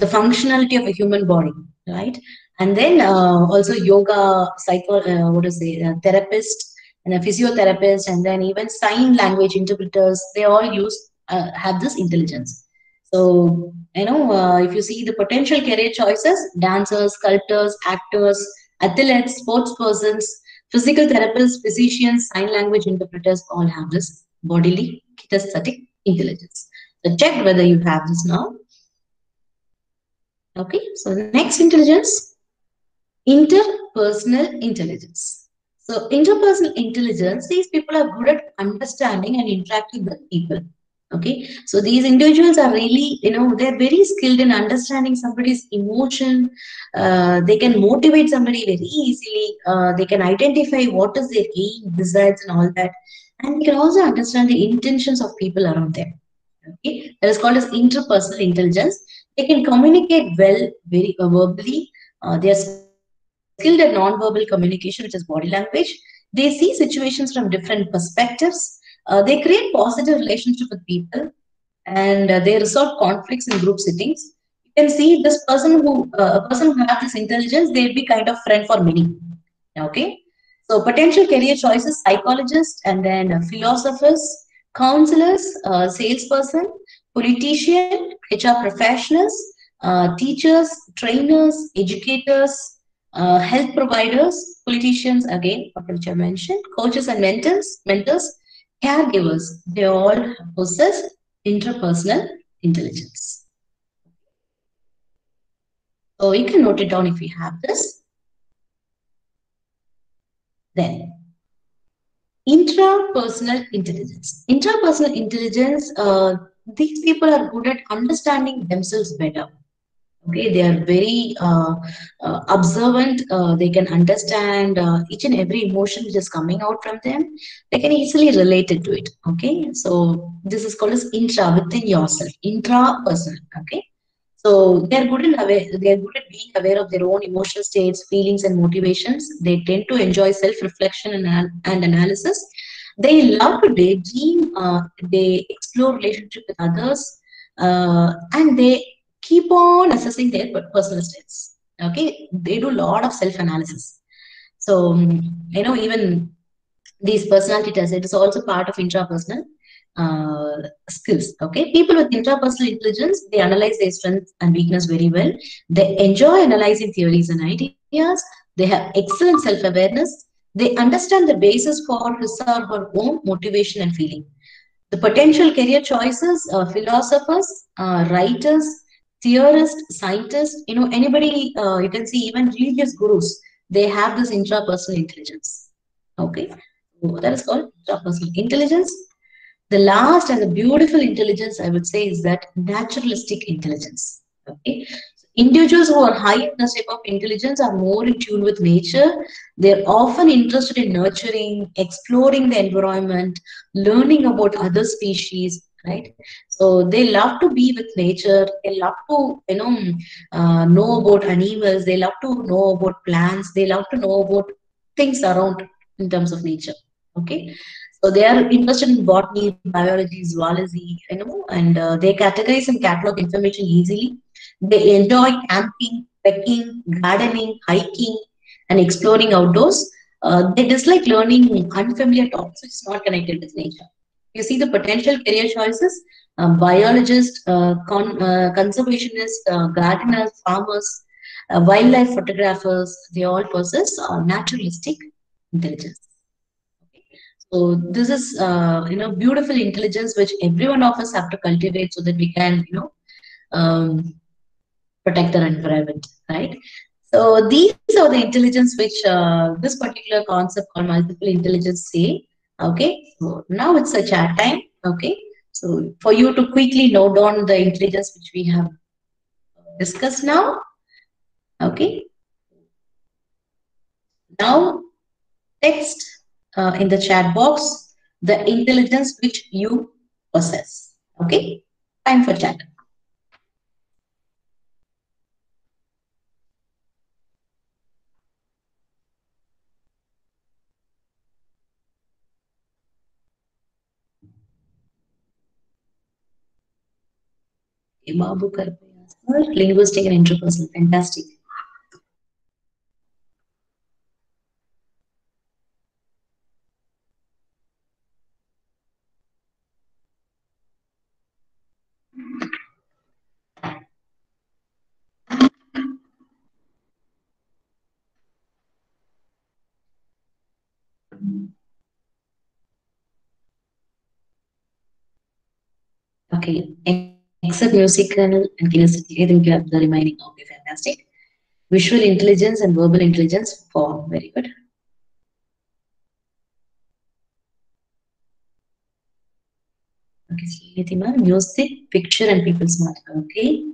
D: the functionality of a human body right and then uh, also yoga, psycho, uh, what is it, uh, therapist and a physiotherapist, and then even sign language interpreters, they all use, uh, have this intelligence. So, you know, uh, if you see the potential career choices, dancers, sculptors, actors, athletes, sports persons, physical therapists, physicians, sign language interpreters all have this bodily kinesthetic intelligence. So check whether you have this now. Okay, so next intelligence interpersonal intelligence. So interpersonal intelligence, these people are good at understanding and interacting with people. Okay, so these individuals are really, you know, they're very skilled in understanding somebody's emotion. Uh, they can motivate somebody very easily. Uh, they can identify what is their aim, desires, and all that. And they can also understand the intentions of people around them. Okay, that is called as interpersonal intelligence. They can communicate well, very uh, verbally. Uh, they are skilled at non-verbal communication, which is body language. They see situations from different perspectives. Uh, they create positive relationship with people, and uh, they resolve conflicts in group settings. You can see this person who uh, a person who has this intelligence, they'll be kind of friend for many. Okay, so potential career choices: psychologists, and then philosophers, counselors, uh, salesperson, politician, HR professionals, uh, teachers, trainers, educators, uh, health providers, politicians, again, which I mentioned, coaches and mentors, mentors, caregivers, they all possess interpersonal intelligence. So you can note it down if you have this. Then, intrapersonal intelligence. Intrapersonal intelligence, uh, these people are good at understanding themselves better. Okay they are very uh, uh, observant uh, they can understand uh, each and every emotion which is coming out from them. They can easily relate it to it. Okay so this is called as intra within yourself intrapersonal. Okay so they're good in aware they're good at being aware of their own emotional states feelings and motivations they tend to enjoy self-reflection and, and analysis they love to daydream uh, they explore relationship with others uh, and they keep on assessing their personal states. Okay, they do a lot of self analysis. So, you know, even these personality tests, it is also part of intrapersonal uh, skills. Okay, people with intrapersonal intelligence, they analyze their strengths and weakness very well. They enjoy analyzing theories and ideas. They have excellent self awareness. They understand the basis for his or her own motivation and feeling. The potential career choices, uh, philosophers, uh, writers, theorists, scientists, you know, anybody, uh, you can see even religious gurus, they have this intrapersonal intelligence. Okay, so that is called intrapersonal intelligence. The last and the beautiful intelligence, I would say, is that naturalistic intelligence. Okay, individuals who are high in the type of intelligence are more in tune with nature. They're often interested in nurturing, exploring the environment, learning about other species, right? So they love to be with nature. They love to, you know, uh, know about animals. They love to know about plants. They love to know about things around in terms of nature. Okay, so they are interested in botany, biology, zoology, you know, and uh, they categorize and catalog information easily. They enjoy camping, trekking, gardening, hiking, and exploring outdoors. Uh, they dislike learning unfamiliar topics which is not connected with nature. You see the potential career choices: um, biologists, uh, con- uh, conservationists, uh, gardeners, farmers, uh, wildlife photographers. They all possess uh, naturalistic intelligence. So this is, uh, you know, beautiful intelligence which every one of us have to cultivate so that we can, you know, um, protect our environment, right? So these are the intelligence which uh, this particular concept called multiple intelligence say. Okay, so now it's a chat time. Okay, so for you to quickly note down the intelligence which we have discussed now. Okay, now text uh, in the chat box the intelligence which you possess. Okay, time for chat. Babu Karpaya. Linguistic and interpersonal. Fantastic. Okay. Except musical and kinesthetic, I think you have the remaining. Okay, fantastic. Visual intelligence and verbal intelligence, four. Very good. Okay, Nitima, music, picture, and people smart. Okay.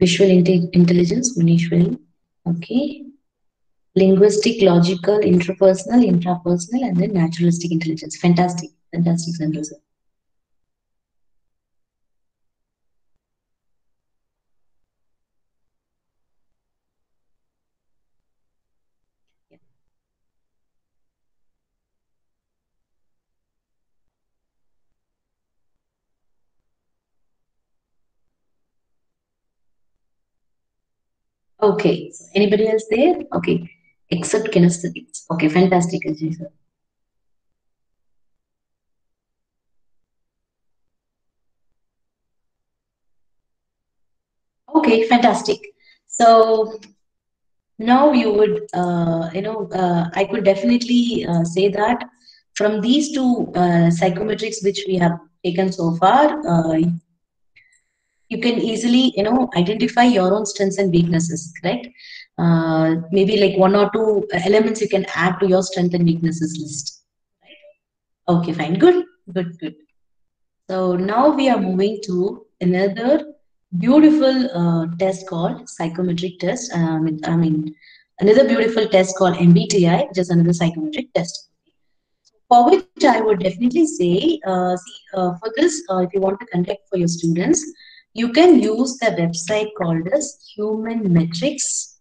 D: Visual inte- intelligence, Munishwari. Okay. Linguistic, logical, interpersonal, intrapersonal, and then naturalistic intelligence. Fantastic. Fantastic, Sandra Okay. So anybody else there? Okay. Except kinesthetics. Okay, fantastic, Ajay sir. Okay, fantastic. So now you would, uh, you know, uh, I could definitely uh, say that from these two uh, psychometrics which we have taken so far, uh, you can easily, you know, identify your own strengths and weaknesses, correct? Uh, maybe like one or two elements you can add to your strength and weaknesses list. Okay, fine, good, good, good. So now we are moving to another beautiful uh, test called psychometric test. I mean, I mean, another beautiful test called MBTI, is another psychometric test. For which I would definitely say, uh, see, uh, for this, uh, if you want to conduct for your students, you can use the website called as Human Metrics.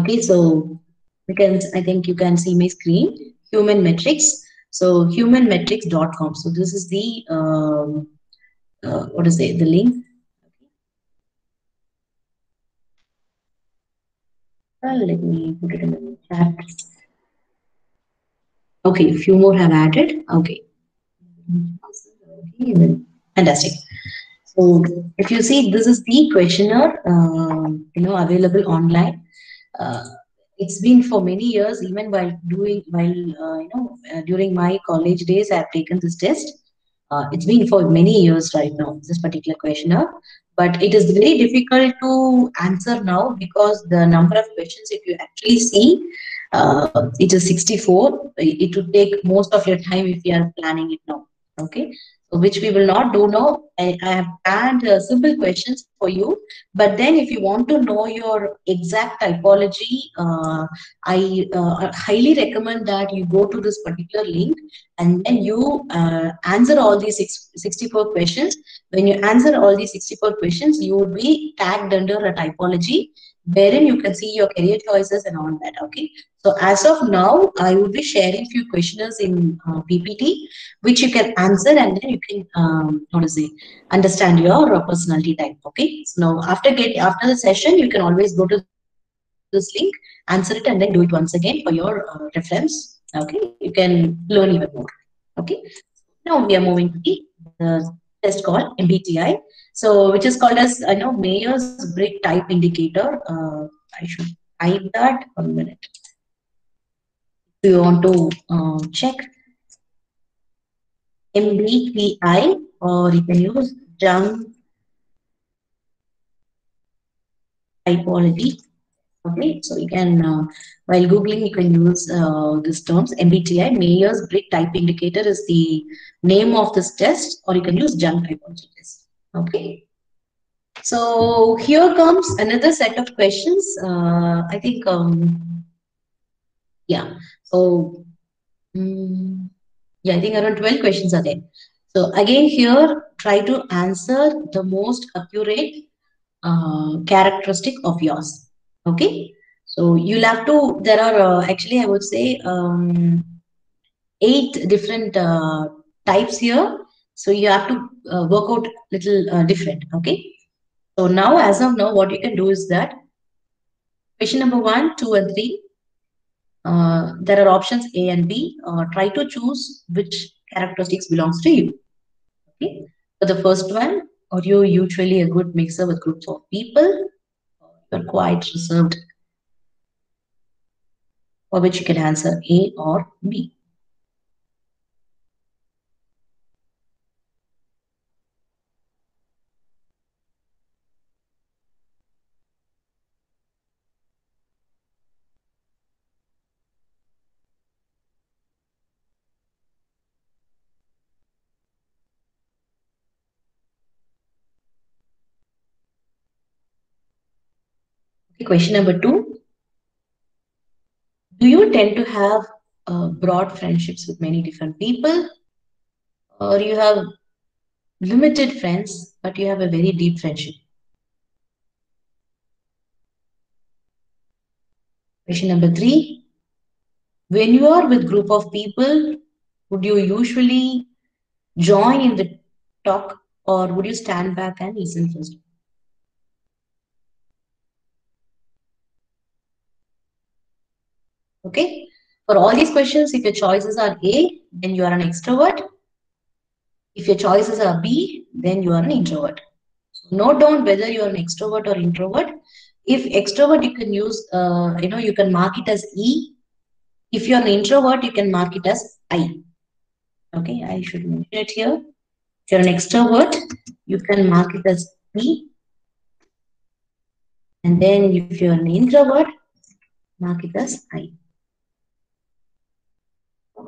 D: Okay, so you can, I think you can see my screen, Human Metrics. So humanmetrics.com. So this is the um, uh, what is it? The link. Well, let me put it in the chat. Okay, a few more have added. Okay. Fantastic. So if you see, this is the questionnaire, uh, you know, available online. Uh, it's been for many years, even while doing, while, uh, you know, uh, during my college days, I've taken this test. Uh, it's been for many years right now, this particular questionnaire. But it is very difficult to answer now because the number of questions, if you actually see, uh, it is 64. It would take most of your time if you are planning it now. Okay which we will not do now. I, I have planned uh, simple questions for you. But then if you want to know your exact typology, uh, I uh, highly recommend that you go to this particular link and then you uh, answer all these six, 64 questions. When you answer all these 64 questions, you would be tagged under a typology wherein you can see your career choices and all that. Okay. So as of now, I will be sharing few questionnaires in uh, PPT, which you can answer and then you can, um, what to say, understand your personality type. Okay. So now after get after the session, you can always go to this link, answer it, and then do it once again for your uh, reference. Okay. You can learn even more. Okay. Now we are moving to the test called MBTI. So which is called as I know Myers Briggs Type Indicator. Uh, I should type that one minute. Do you want to uh, check MBTI or you can use Jung typology. Okay, so you can, uh, while Googling, you can use uh, these terms. MBTI, Myers Briggs Type Indicator is the name of this test, or you can use Jung typology test. Okay. So here comes another set of questions. Uh, I think, um, yeah. So, um, yeah, I think around 12 questions are there. So again, here, try to answer the most accurate uh, characteristic of yours. Okay. So you'll have to, there are uh, actually, I would say, um, eight different uh, types here. So you have to uh, work out a little uh, different. Okay. So now, as of now, what you can do is that question number one, two, and three. Uh, there are options A and B. Uh, try to choose which characteristics belongs to you. Okay. For the first one, are you usually a good mixer with groups of people? You're quite reserved. For which you can answer A or B. Question number two. Do you tend to have uh, broad friendships with many different people? Or you have limited friends, but you have a very deep friendship? Question number three. When you are with group of people, would you usually join in the talk or would you stand back and listen first? Okay. For all these questions, if your choices are A, then you are an extrovert. If your choices are B, then you are an introvert. So note down whether you are an extrovert or introvert. If extrovert, you can use, uh, you know, you can mark it as E. If you're an introvert, you can mark it as I. Okay, I should mention it here. If you're an extrovert, you can mark it as E. And then if you're an introvert, mark it as I.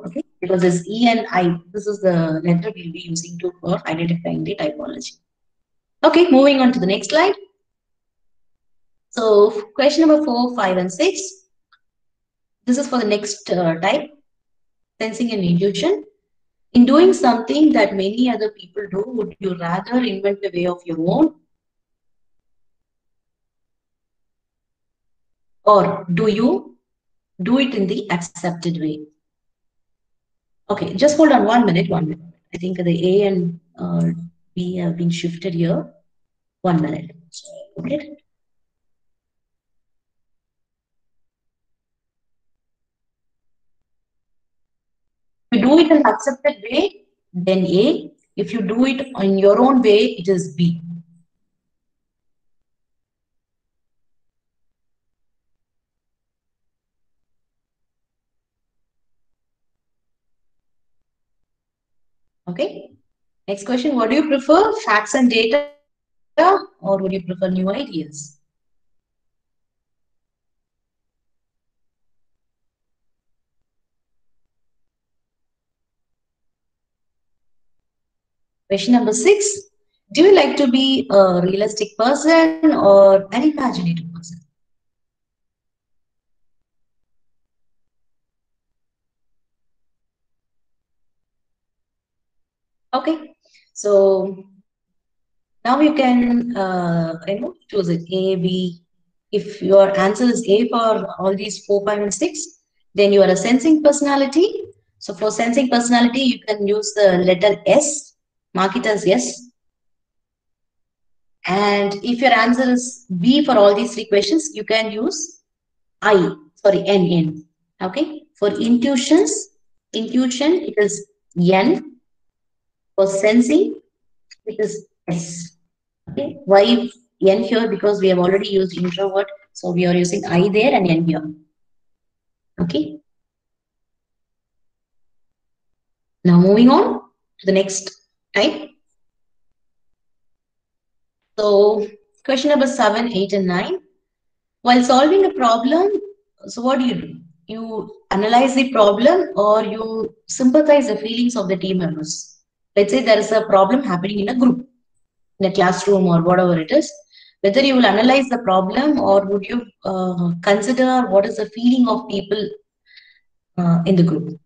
D: Okay, because this E and I. This is the letter we'll be using to for identifying the typology. Okay, moving on to the next slide. So question number four, five, and six. This is for the next uh, type, sensing and intuition. In doing something that many other people do, would you rather invent a way of your own? Or do you do it in the accepted way? Okay, just hold on one minute, one minute. I think the A and uh, B have been shifted here. One minute. Okay. If you do it in accepted way, then A. If you do it in your own way, it is B. Okay. Next question. What do you prefer? Facts and data or would you prefer new ideas? Question number six. Do you like to be a realistic person or an imaginative person? Okay, so now you can uh, you know choose it A, B. If your answer is A for all these four, five, and six, then you are a sensing personality. So for sensing personality, you can use the letter S, mark it as S. And if your answer is B for all these three questions, you can use I, sorry, N, N. Okay, for intuitions, intuition, it is N. For sensing, it is S. Okay, why N here? Because we have already used introvert, so we are using I there and N here. Okay. Now moving on to the next type. So question number seven, eight, and nine. While solving a problem, so what do you do? You analyze the problem or you sympathize the feelings of the team members. Let's say there is a problem happening in a group, in a classroom or whatever it is. Whether you will analyze the problem or would you uh, consider what is the feeling of people uh, in the group.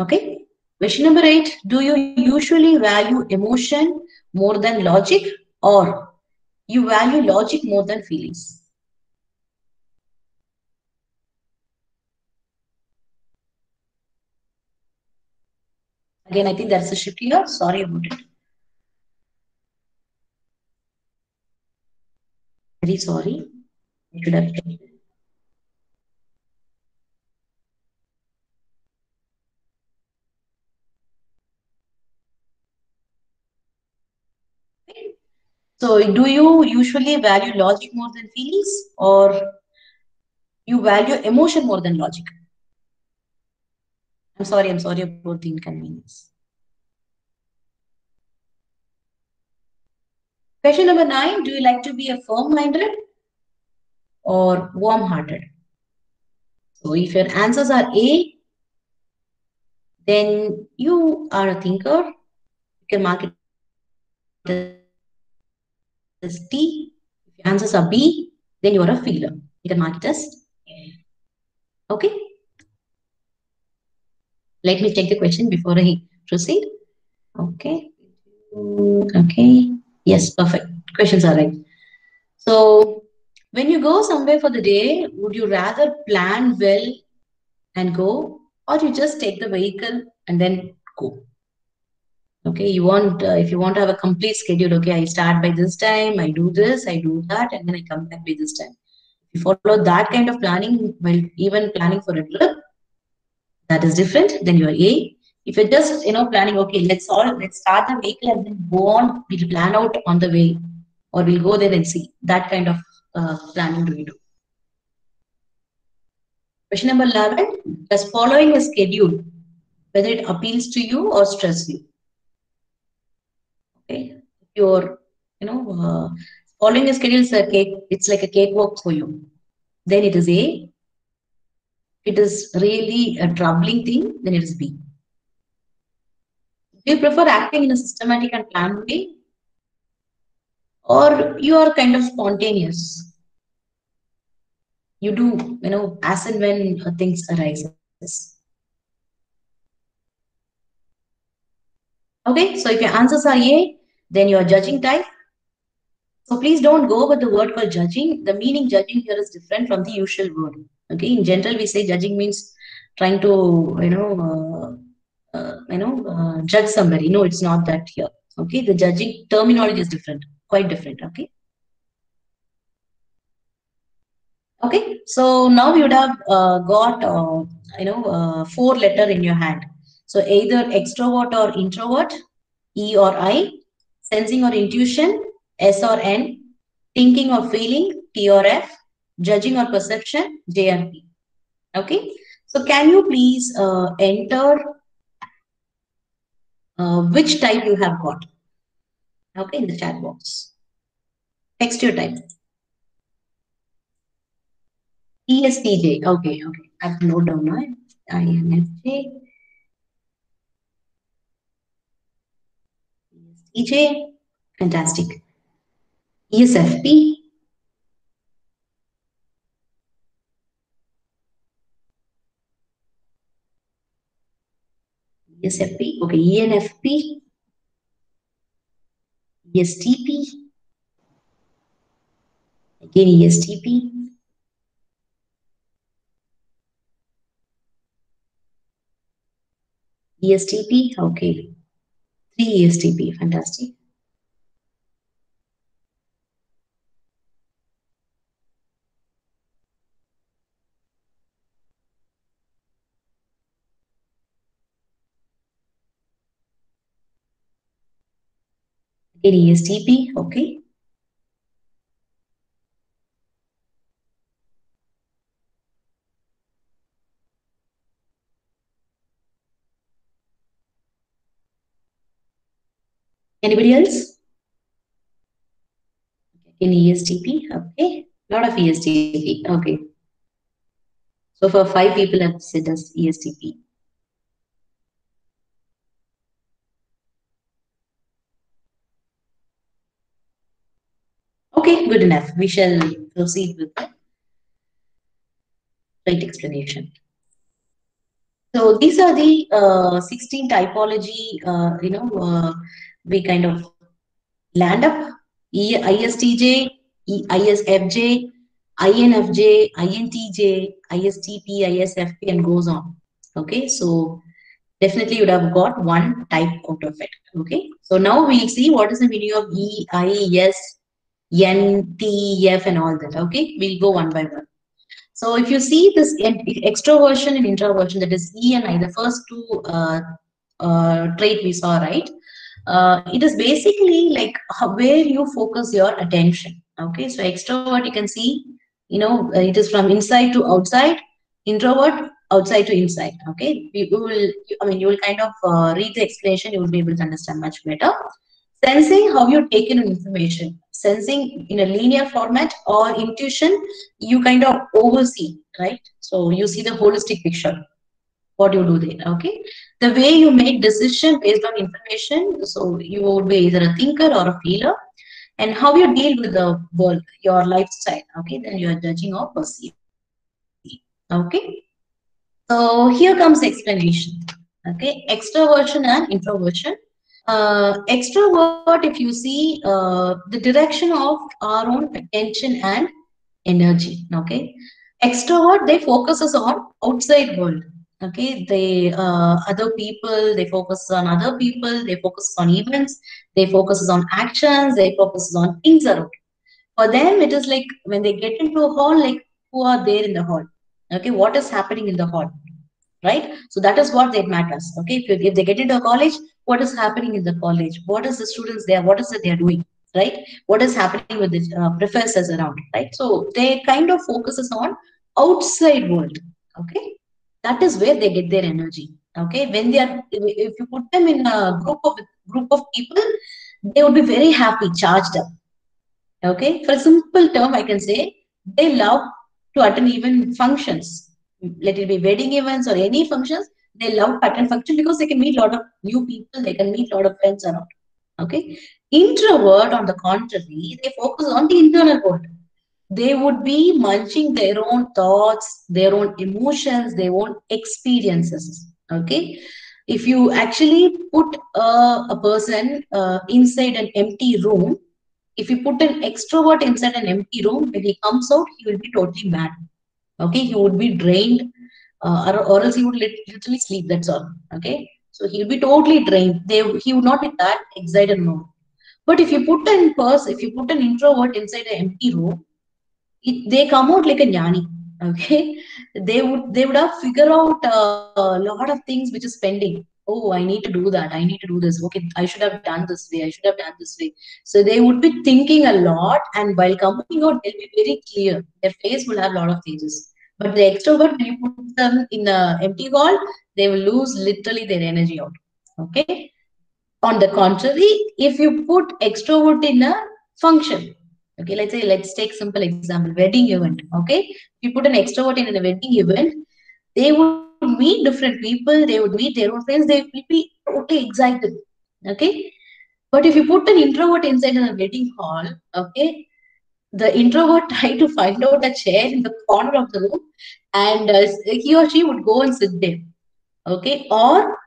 D: Okay. Question number eight. Do you usually value emotion more than logic or you value logic more than feelings? Again, I think that's a shift here. Sorry about it. Very sorry. I should have checked. So do you usually value logic more than feelings or you value emotion more than logic? I'm sorry, I'm sorry about the inconvenience. Question number nine, do you like to be a firm-minded or warm-hearted? So if your answers are A, then you are a thinker. You can mark it is T. If your answers are B, then you are a feeler. You can mark it as A. Okay. Let me check the question before I proceed. Okay. Okay. Yes, perfect. Questions are right. So when you go somewhere for the day, would you rather plan well and go, or you just take the vehicle and then go? Okay, you want uh, if you want to have a complete schedule. Okay, I start by this time, I do this, I do that, and then I come back by this time. If you follow that kind of planning, well, even planning for a trip, that is different. Then you are A. If you're just you know planning, okay, let's all let's start the vehicle and then go on. We'll plan out on the way, or we'll go there and see. That kind of uh, planning do we do? Question number 11, does following a schedule, whether it appeals to you or stress you? Okay, if you're, you know, uh, following a schedule is a cake, it's like a cakewalk for you. Then it is A. It is really a troubling thing, then it is B. Do you prefer acting in a systematic and planned way? Or you are kind of spontaneous? you do you know as and when things arises okay so if your answers are a then you are judging type so please don't go with the word called judging the meaning judging here is different from the usual word okay in general we say judging means trying to you know uh, uh, you know uh, judge somebody. No it's not that here. Okay the judging terminology is different quite different okay? Okay, so now you would have uh, got, uh, you know, uh, four letter in your hand. So either extrovert or introvert, E or I, sensing or intuition, S or N, thinking or feeling, T or F, judging or perception, J or P. Okay, so can you please uh, enter uh, which type you have got? Okay, in the chat box. Text your type. ESTJ. Okay, okay. I've noted down now. INFJ. ESTJ. Fantastic. ESFP. ESFP. Okay, ENFP. ESTP. Again, ESTP. ESTP, okay. Three ESTP, fantastic. Again, ESTP, okay. Anybody else? In ESTP, okay. Lot of ESTP, okay. So for five people have said as ESTP. Okay, good enough. We shall proceed with the right explanation. So these are the uh, 16 typology, uh, you know, uh, we kind of land up E ISTJ, E ISFJ, INFJ, INTJ, ISTP, ISFP, and goes on. Okay, so definitely you would have got one type out of it. Okay, so now we'll see what is the meaning of E, I, S, N, T, F, and all that. Okay, we'll go one by one. So if you see this extroversion and introversion, that is E and I, the first two uh, uh, trait we saw, right? Uh, it is basically like where you focus your attention. Okay, so extrovert, you can see, you know, uh, it is from inside to outside. Introvert, outside to inside. Okay, you will, I mean, you will kind of uh, read the explanation. You will be able to understand much better. Sensing how you take in information. Sensing in a linear format or intuition, you kind of oversee, right? So you see the holistic picture. What you do there, okay? The way you make decision based on information, so you would be either a thinker or a feeler. and how you deal with the world, your lifestyle. Okay, then you are judging or perceiving. Okay, so here comes explanation. Okay, extroversion and introversion. Uh, extrovert, if you see uh, the direction of our own attention and energy. Okay, extrovert they focuses on outside world okay? They uh, other people they focus on other people they focus on events they focus on actions they focus on things around. For them it is like when they get into a hall like who are there in the hall? Okay what is happening in the hall right? So that is what it matters okay? If, you, if they get into a college what is happening in the college? What is the students there? What is it they are doing right? What is happening with the uh, professors around right? So they kind of focuses on outside world okay? That is where they get their energy okay? When they are if you put them in a group of group of people they would be very happy charged up okay? For a simple term i can say they love to attend even functions let it be wedding events or any functions they love pattern function because they can meet a lot of new people they can meet a lot of friends around okay introvert on the contrary they focus on the internal world they would be munching their own thoughts, their own emotions, their own experiences. Okay. If you actually put a, a person uh, inside an empty room, if you put an extrovert inside an empty room, when he comes out, he will be totally mad. Okay. He would be drained uh, or, or else he would literally sleep. That's all. Okay. So he'll be totally drained. They, he would not be that excited no. But if you put an person, if you put an introvert inside an empty room, it, they come out like a jnani okay they would they would have figure out uh, a lot of things which is pending oh i need to do that. I need to do this. Okay i should have done this way. I should have done this way. So they would be thinking a lot and while coming out they'll be very clear. Their face will have a lot of pages but the extrovert when you put them in a empty hall they will lose literally their energy out okay? On the contrary if you put extrovert in a function Okay, let's say, let's take simple example, wedding event. Okay, if you put an extrovert in a wedding event, they would meet different people, they would meet their own friends, they will be totally excited. Okay, but if you put an introvert inside a wedding hall, okay, the introvert try to find out a chair in the corner of the room and uh, he or she would go and sit there. Okay, or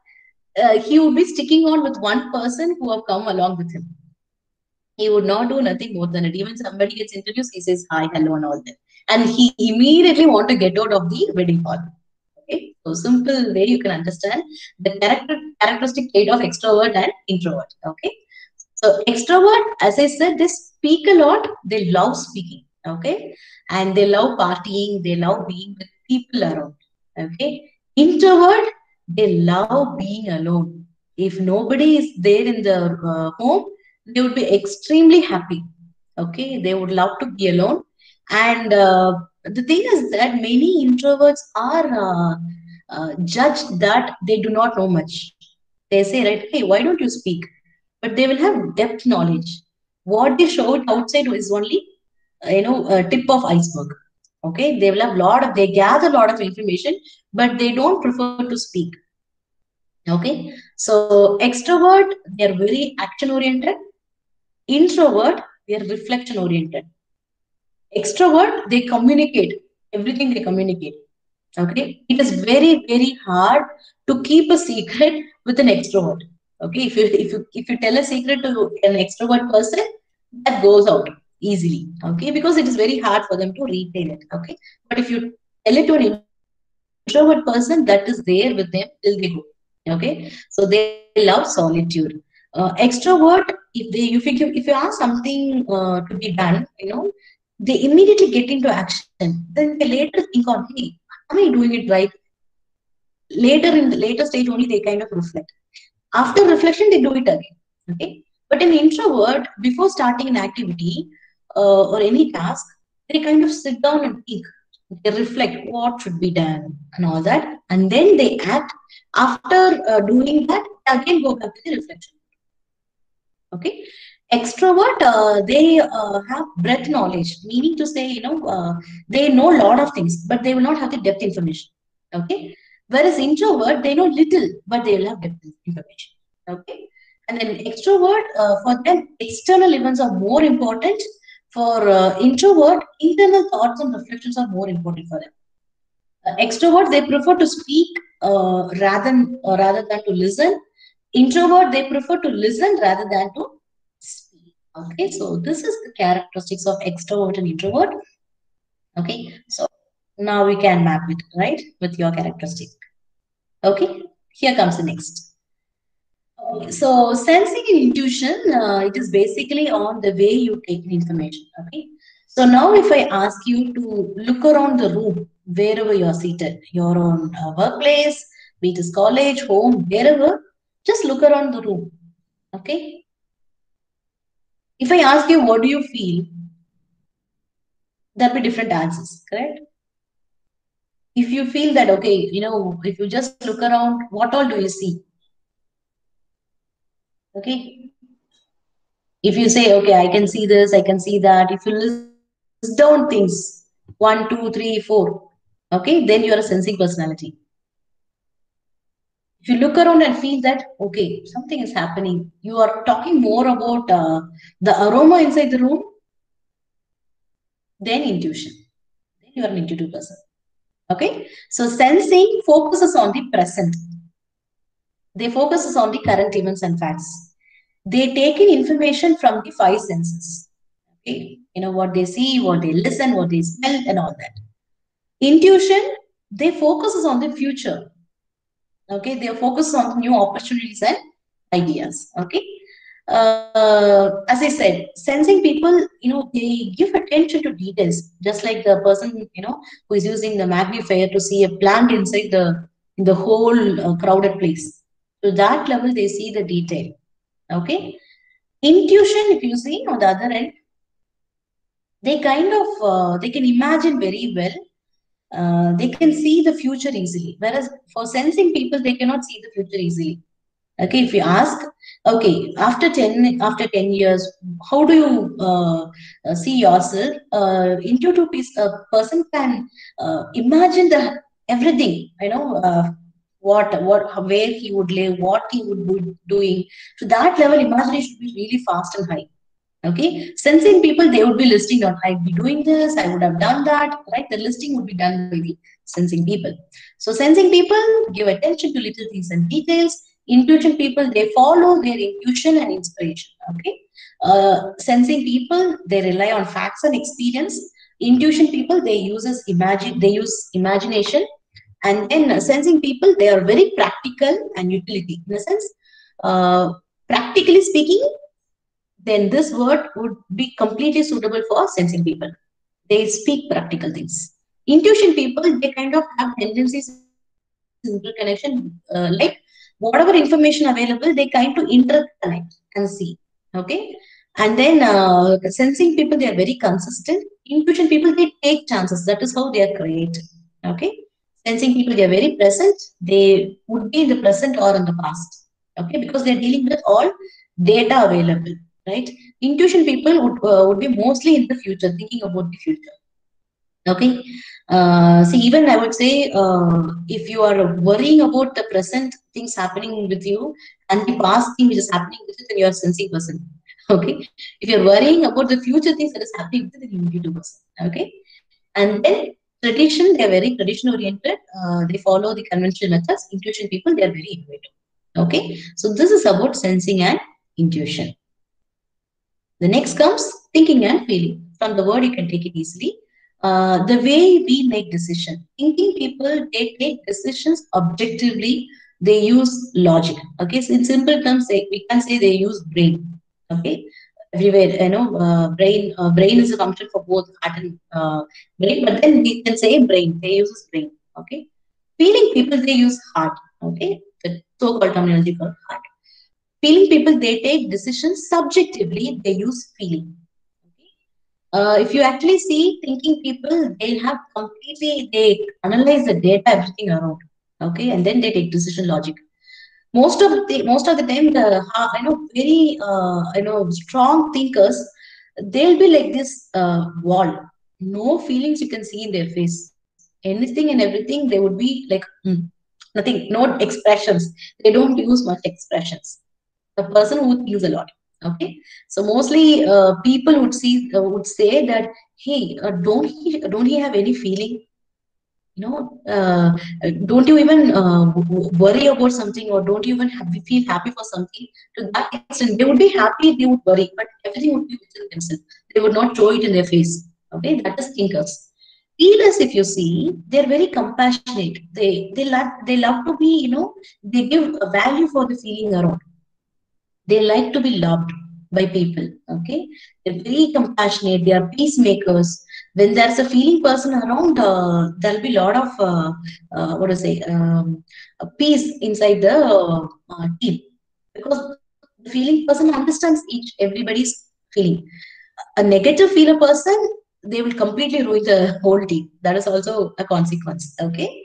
D: uh, he would be sticking on with one person who have come along with him he would not do nothing more than it. Even somebody gets introduced, he says hi, hello, and all that. And he immediately want to get out of the wedding hall. So simple way you can understand the character characteristic trait of extrovert and introvert. Okay, so extrovert, as I said, they speak a lot. They love speaking. Okay, and they love partying. They love being with people around. Okay, introvert, they love being alone. If nobody is there in the uh, home, they would be extremely happy okay they would love to be alone and uh, the thing is that many introverts are uh, uh, judged that they do not know much. They say right hey why don't you speak? But they will have depth knowledge. What they show outside is only you know tip of iceberg. Okay? They will have a lot of they gather a lot of information but they don't prefer to speak. Okay? So extrovert they're very action oriented introvert they are reflection oriented extrovert they communicate. Everything they communicate okay? It is very very hard to keep a secret with an extrovert. Okay? If you if you if you tell a secret to an extrovert person that goes out easily. Okay? Because it is very hard for them to retain it. Okay? But if you tell it to an introvert person that is there with them till they go. Okay? So they love solitude. Uh, extrovert if they if you if you ask something uh, to be done you know they immediately get into action. Then they later think on hey i doing it right. Later in the later stage only they kind of reflect. After reflection they do it again okay? But an introvert before starting an activity uh, or any task they kind of sit down and think they reflect what should be done and all that and then they act. After uh, doing that again go back to the reflection okay extrovert uh, they uh, have breadth knowledge meaning to say you know uh, they know a lot of things but they will not have the depth information okay whereas introvert they know little but they will have depth information okay And then extrovert, uh, for them, external events are more important. For uh, introvert, internal thoughts and reflections are more important for them. Uh, extrovert, they prefer to speak uh, rather than rather than to listen. Introvert, they prefer to listen rather than to. Okay, so this is the characteristics of extrovert and introvert. Okay, so now we can map it right with your characteristic. Okay, here comes the next. So sensing and intuition, uh, it is basically on the way you take in information. Okay, so now if I ask you to look around the room, wherever you are seated, your own uh, workplace, be it is college, home, wherever, just look around the room. Okay. If I ask you, what do you feel? There'll be different answers, correct? If you feel that, okay, you know, if you just look around, what all do you see? Okay. If you say, okay, I can see this, I can see that, if you list down things, one, two, three, four, okay, then you are a sensing personality. If you look around and feel that, okay, something is happening, you are talking more about uh, the aroma inside the room then intuition. Then you are an intuitive person. Okay. So sensing focuses on the present. They focuses on the current events and facts. They take in information from the five senses. Okay. You know what they see, what they listen, what they smell, and all that. Intuition, they focuses on the future. Okay. They are focused on new opportunities and ideas. Okay uh, as I said, sensing people, you know, they give attention to details, just like the person, you know, who is using the magnifier to see a plant inside the in the whole uh, crowded place. To that level, they see the detail. Okay. Intuition, if you see on the other end, they kind of uh, they can imagine very well. Uh, they can see the future easily. Whereas for sensing people, they cannot see the future easily. Okay, if you ask, okay, after 10, after 10 years, how do you uh, uh, see yourself? Uh, intuitive person can uh, imagine the everything, you know, uh, what, what, where he would live, what he would be doing. To that level, imagination should be really fast and high. Okay, sensing people, they would be listing on, I'd be doing this, I would have done that, right? The listing would be done by the sensing people. So sensing people give attention to little things and details. Intuition people they follow their intuition and inspiration okay? Uh, sensing people they rely on facts and experience. Intuition people they uses imagine they use imagination. And then sensing people they are very practical and utility. In a sense uh, practically speaking then this word would be completely suitable for sensing people they speak practical things intuition people they kind of have tendencies interconnection uh, like whatever information available, they kind to interconnect and see. Okay. And then uh, sensing people, they are very consistent. Intuition people, they take chances. That is how they are created. Okay. Sensing people, they are very present. They would be in the present or in the past. Okay. Because they're dealing with all data available. Right. Intuition people would, uh, would be mostly in the future, thinking about the future. Okay. Uh, see, even I would say, uh, if you are worrying about the present things happening with you and the past thing which is happening with you, then you are sensing person. Okay. If you're worrying about the future things that is happening with you, then you be person. Okay. And then tradition, they are very tradition oriented. Uh, they follow the conventional methods. Intuition people, they are very innovative. Okay. So this is about sensing and intuition. The next comes thinking and feeling. From the word, you can take it easily. Uh, the way we make decisions. Thinking people, they take decisions objectively. They use logic. Okay, so in simple terms, we can say they use brain. Okay, everywhere, you know, uh, brain. Uh, brain is a function for both heart and uh, brain, but then we can say brain. They use brain. Okay, feeling people, they use heart. Okay, the so-called terminology called heart. Feeling people, they take decisions subjectively. They use feeling uh, if you actually see thinking people, they have completely, they analyze the data, everything around. Okay. And then they take decision logic. Most of the most of the time, the I know very uh, I know strong thinkers, they'll be like this uh, wall. No feelings you can see in their face. Anything and everything, they would be like mm, nothing, no expressions. They don't use much expressions. A person who thinks a lot. Okay, so mostly uh, people would see uh, would say that, hey, uh, don't he don't he have any feeling? You know, uh, don't you even uh, worry about something, or don't you even have, feel happy for something? To that extent, they would be happy, they would worry, but everything would be within themselves. They would not show it in their face. Okay, that is thinkers feelers if you see they're very compassionate they they love they love to be you know they give a value for the feeling around they like to be loved by people okay they're very compassionate they are peacemakers when there's a feeling person around uh, there'll be a lot of uh, uh, what to say um, peace inside the uh, team because the feeling person understands each everybody's feeling a negative feeler person they will completely ruin the whole team. That is also a consequence. Okay.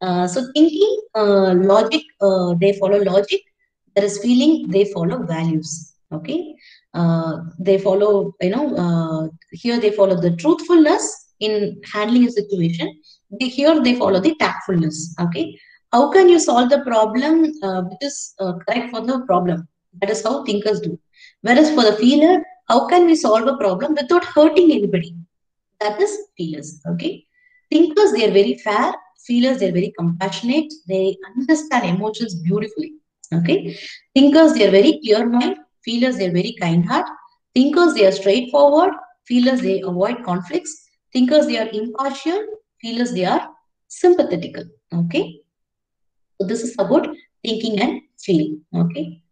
D: Uh, so thinking, uh, logic, they follow logic. There is feeling, they follow values. Okay. Uh, they follow, you know, uh, here they follow the truthfulness in handling a situation. They, here they follow the tactfulness. Okay. How can you solve the problem uh, which is uh, correct for the problem? That is how thinkers do. Whereas for the feeler, how can we solve a problem without hurting anybody? That is feelers. Okay. Thinkers, they are very fair. Feelers, they're very compassionate. They understand emotions beautifully. Okay. Thinkers, they are very clear mind. Feelers, they're very kind heart. Thinkers, they are straightforward. Feelers, they avoid conflicts. Thinkers, they are impartial. Feelers, they are sympathetical. Okay. So this is about thinking and feeling. Okay.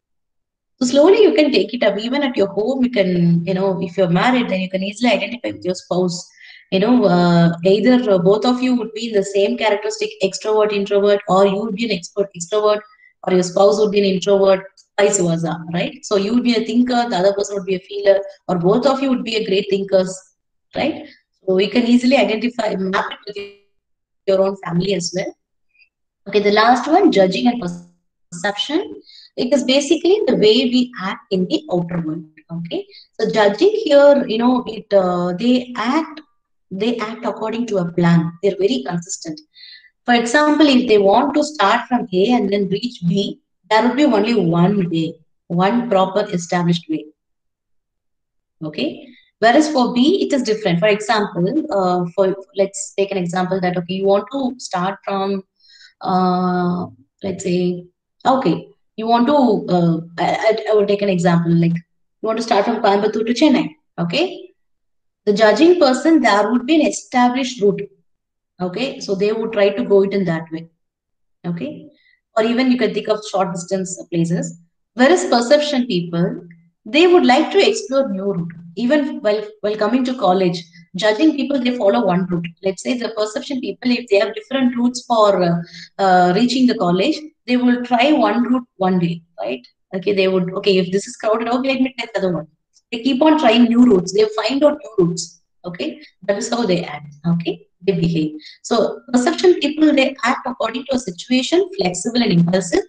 D: So slowly you can take it up. Even at your home, you can, you know, if you're married, then you can easily identify with your spouse. You know, uh, either both of you would be in the same characteristic, extrovert, introvert, or you would be an expert extrovert, or your spouse would be an introvert, vice versa, right? So you would be a thinker, the other person would be a feeler, or both of you would be a great thinkers, right? So we can easily identify, map it with your own family as well. Okay, the last one, judging and perception. It is basically the way we act in the outer world. Okay, so judging here, you know, it uh, they act they act according to a plan. They're very consistent. For example, if they want to start from A and then reach B, there will be only one way, one proper established way. Okay. Whereas for B, it is different. For example, uh, for let's take an example that okay, you want to start from, uh, let's say, okay, you want to. Uh, I, I will take an example like you want to start from Coimbatore to Chennai. Okay, the judging person there would be an established route. Okay, so they would try to go it in that way. Okay, or even you can think of short distance places. Whereas perception people, they would like to explore new route. Even while while coming to college judging people they follow one route. Let's say the perception people if they have different routes for uh, uh, reaching the college they will try one route one day right? Okay they would okay if this is crowded okay let me try the other one. They keep on trying new routes. They find out new routes. Okay? That is how they act. Okay they behave so perception people they act according to a situation flexible and impulsive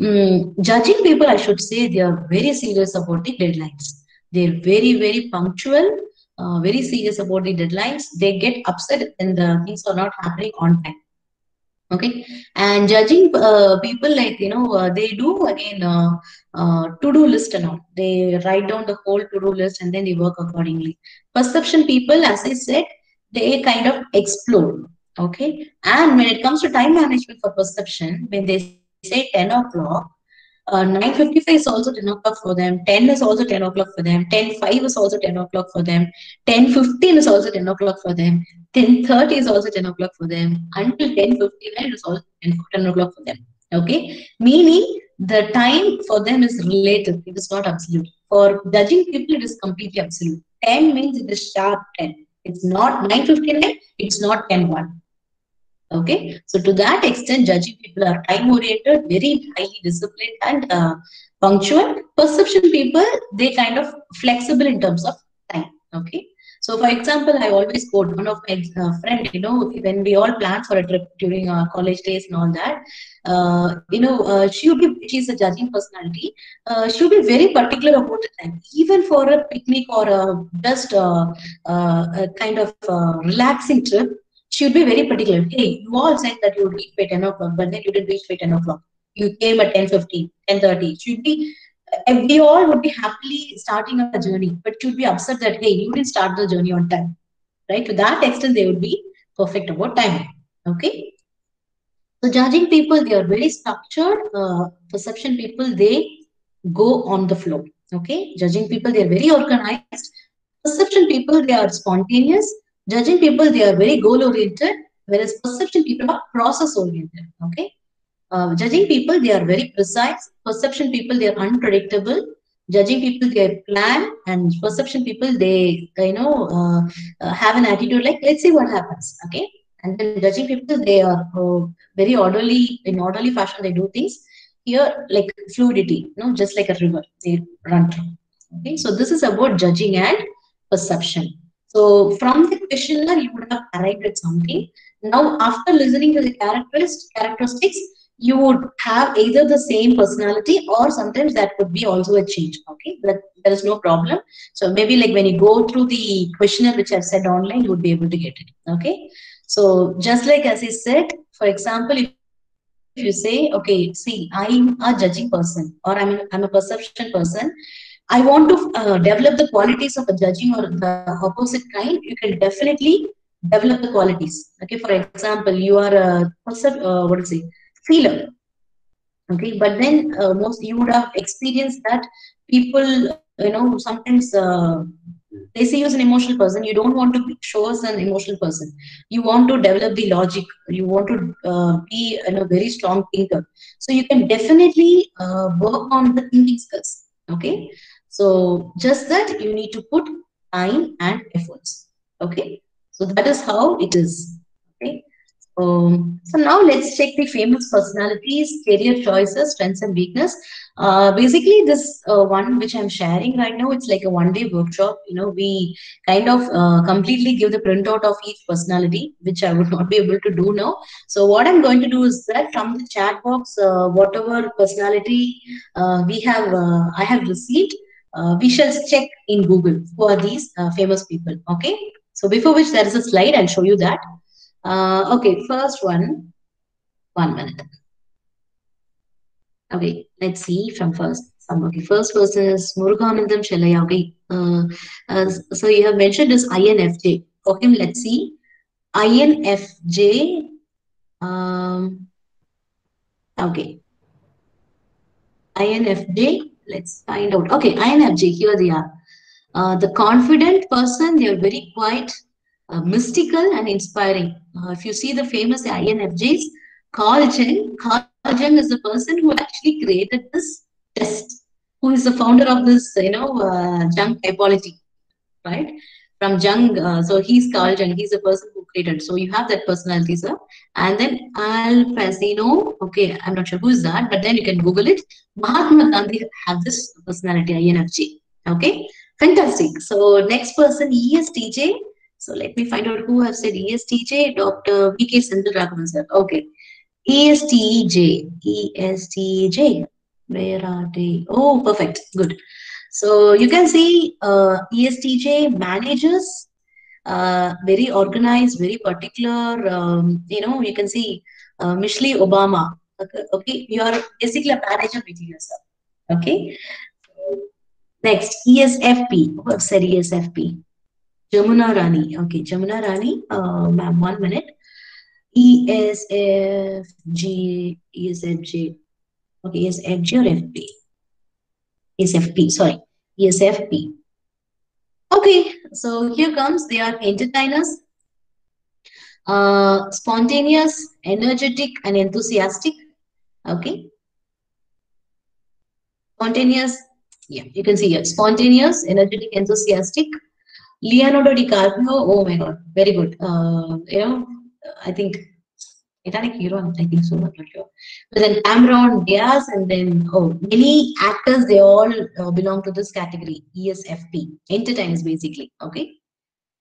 D: Mm, judging people, I should say, they are very serious about the deadlines. They're very, very punctual, uh, very serious about the deadlines. They get upset when the things are not happening on time. Okay, and judging uh, people like you know uh, they do again uh, uh, to-do list and all. They write down the whole to-do list and then they work accordingly. Perception people, as I said, they kind of explore. Okay, and when it comes to time management for perception, when they say 10 o'clock, uh, 9.55 is also 10 o'clock for them, 10 is also 10 o'clock for them, 10.5 is also 10 o'clock for them, 10.15 is also 10 o'clock for them, 10.30 is also 10 o'clock for them, until 10.59 is also 10, 10 o'clock for them. Okay, meaning the time for them is relative, it is not absolute. For judging people, it is completely absolute. 10 means it is sharp 10. It's not 9.59, it's not 10.1. Okay, so to that extent, judging people are time oriented, very highly disciplined and uh, punctual. Perception people, they kind of flexible in terms of time. Okay, so for example, I always quote one of my uh, friend, you know, when we all plan for a trip during our college days and all that, uh, you know, uh, she would be, she's a judging personality. Uh, she would be very particular about the time, even for a picnic or a just uh, uh, a kind of relaxing trip she would be very particular. Hey, you all said that you would reach by 10 o'clock, but then you didn't reach by 10 o'clock. You came at 10 15, 10 30. She would be we all would be happily starting a journey, but you'd be upset that hey, you didn't start the journey on time, right? To that extent, they would be perfect about time, Okay. So judging people, they are very structured. Uh, perception people, they go on the flow. Okay. Judging people, they are very organized. Perception people, they are spontaneous. Judging people, they are very goal oriented. Whereas perception people are process oriented. Okay. Uh, judging people, they are very precise. Perception people, they are unpredictable. Judging people, they plan, and perception people, they you know uh, uh, have an attitude like let's see what happens. Okay, and then judging people, they are uh, very orderly in orderly fashion. They do things here like fluidity, you know, just like a river they run through. Okay, so this is about judging and perception. So from the questionnaire, you would have arrived at something. Now, after listening to the characteristics you would have either the same personality or sometimes that could be also a change okay? But there is no problem. So maybe like when you go through the questionnaire which i've said online you would be able to get it okay? So just like as i said for example if you say okay see i'm a judging person or i'm, I'm a perception person. I want to uh, develop the qualities of a judging or the opposite kind. You can definitely develop the qualities okay? For example you are a percep- uh, what is it feeler okay but then uh, most you would have experienced that people you know sometimes uh, they see you as an emotional person. You don't want to show as an emotional person. You want to develop the logic. You want to uh, be you know very strong thinker. So you can definitely uh, work on the thinking skills. Okay? So just that you need to put time and efforts. Okay? So that is how it is. Okay um, so now let's check the famous personalities, career choices, strengths and weakness. Uh, basically, this uh, one which I'm sharing right now, it's like a one-day workshop. You know, we kind of uh, completely give the printout of each personality, which I would not be able to do now. So what I'm going to do is that from the chat box, uh, whatever personality uh, we have, uh, I have received, we shall check in Google who are these famous people. Okay. So before which there is a slide, I'll show you that. Uh, okay, first one, one minute. Okay, let's see from first. Some okay, first person is Muruganandam Shalaya. Okay, uh, uh, so you have mentioned this INFJ. For him, let's see. INFJ. Um, okay. INFJ. Let's find out. Okay, INFJ. Here they are. Uh, the confident person. They are very quiet uh, mystical and inspiring. Uh, if you see the famous INFJs, Carl Jung, Carl Jung is the person who actually created this test, who is the founder of this, you know, uh, Jung typology, right? From Jung, uh, so he's Carl Jung, he's the person who created. So you have that personality, sir. And then Al Pacino, okay, I'm not sure who's that, but then you can Google it. Mahatma Gandhi have this personality, INFJ. Okay, fantastic. So next person, ESTJ, so let me find out who have said ESTJ. Dr. V.K. Sindhu sir. Okay. ESTJ. ESTJ. Where are they? Oh, perfect. Good. So you can see uh, ESTJ manages uh, very organized, very particular. Um, you know, you can see uh, Michelle Obama. Okay, okay, you are basically a manager with yourself. Okay. Next, ESFP. Who have said ESFP? Jamuna Rani. Okay, Jamuna Rani, uh, ma'am, one minute. ESFG, ESFG. Okay, ESFG or FP? ESFP, sorry. ESFP. Okay, so here comes, they are entertainers, uh, spontaneous, energetic, and enthusiastic. Okay. Spontaneous, yeah, you can see here, spontaneous, energetic, enthusiastic, Leonardo DiCaprio, oh my god, very good. Uh, you know, I think Titanic hero, I think so, I'm not sure. But then Cameron Diaz, and then oh, many actors, they all uh, belong to this category, ESFP, entertainers basically. Okay.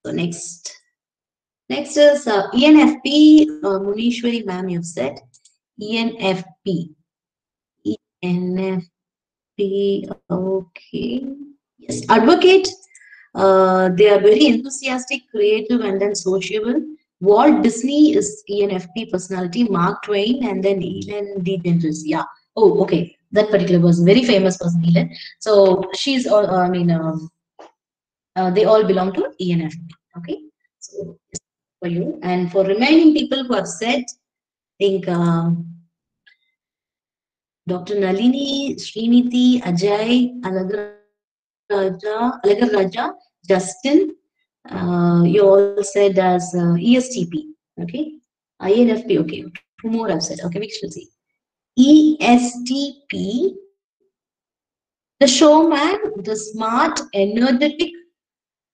D: So next, next is uh, ENFP. Uh, Munishwari, ma'am, you've said ENFP. ENFP. Okay. Yes, advocate uh, they are very enthusiastic, creative, and then sociable. Walt Disney is ENFP personality, Mark Twain, and then Ellen DeGeneres. Yeah. Oh, okay. that particular person, very famous person, Helen. So she's all, I mean, um, uh, they all belong to ENFP. Okay, so for you and for remaining people who have said, I think um, Dr. Nalini, Sriniti, Ajay, Alagar Raja, Alagar Raja, Justin, uh, you all said as uh, ESTP. Okay, INFP. Okay, two more I've said. Okay, we shall see. ESTP, the showman, the smart, energetic,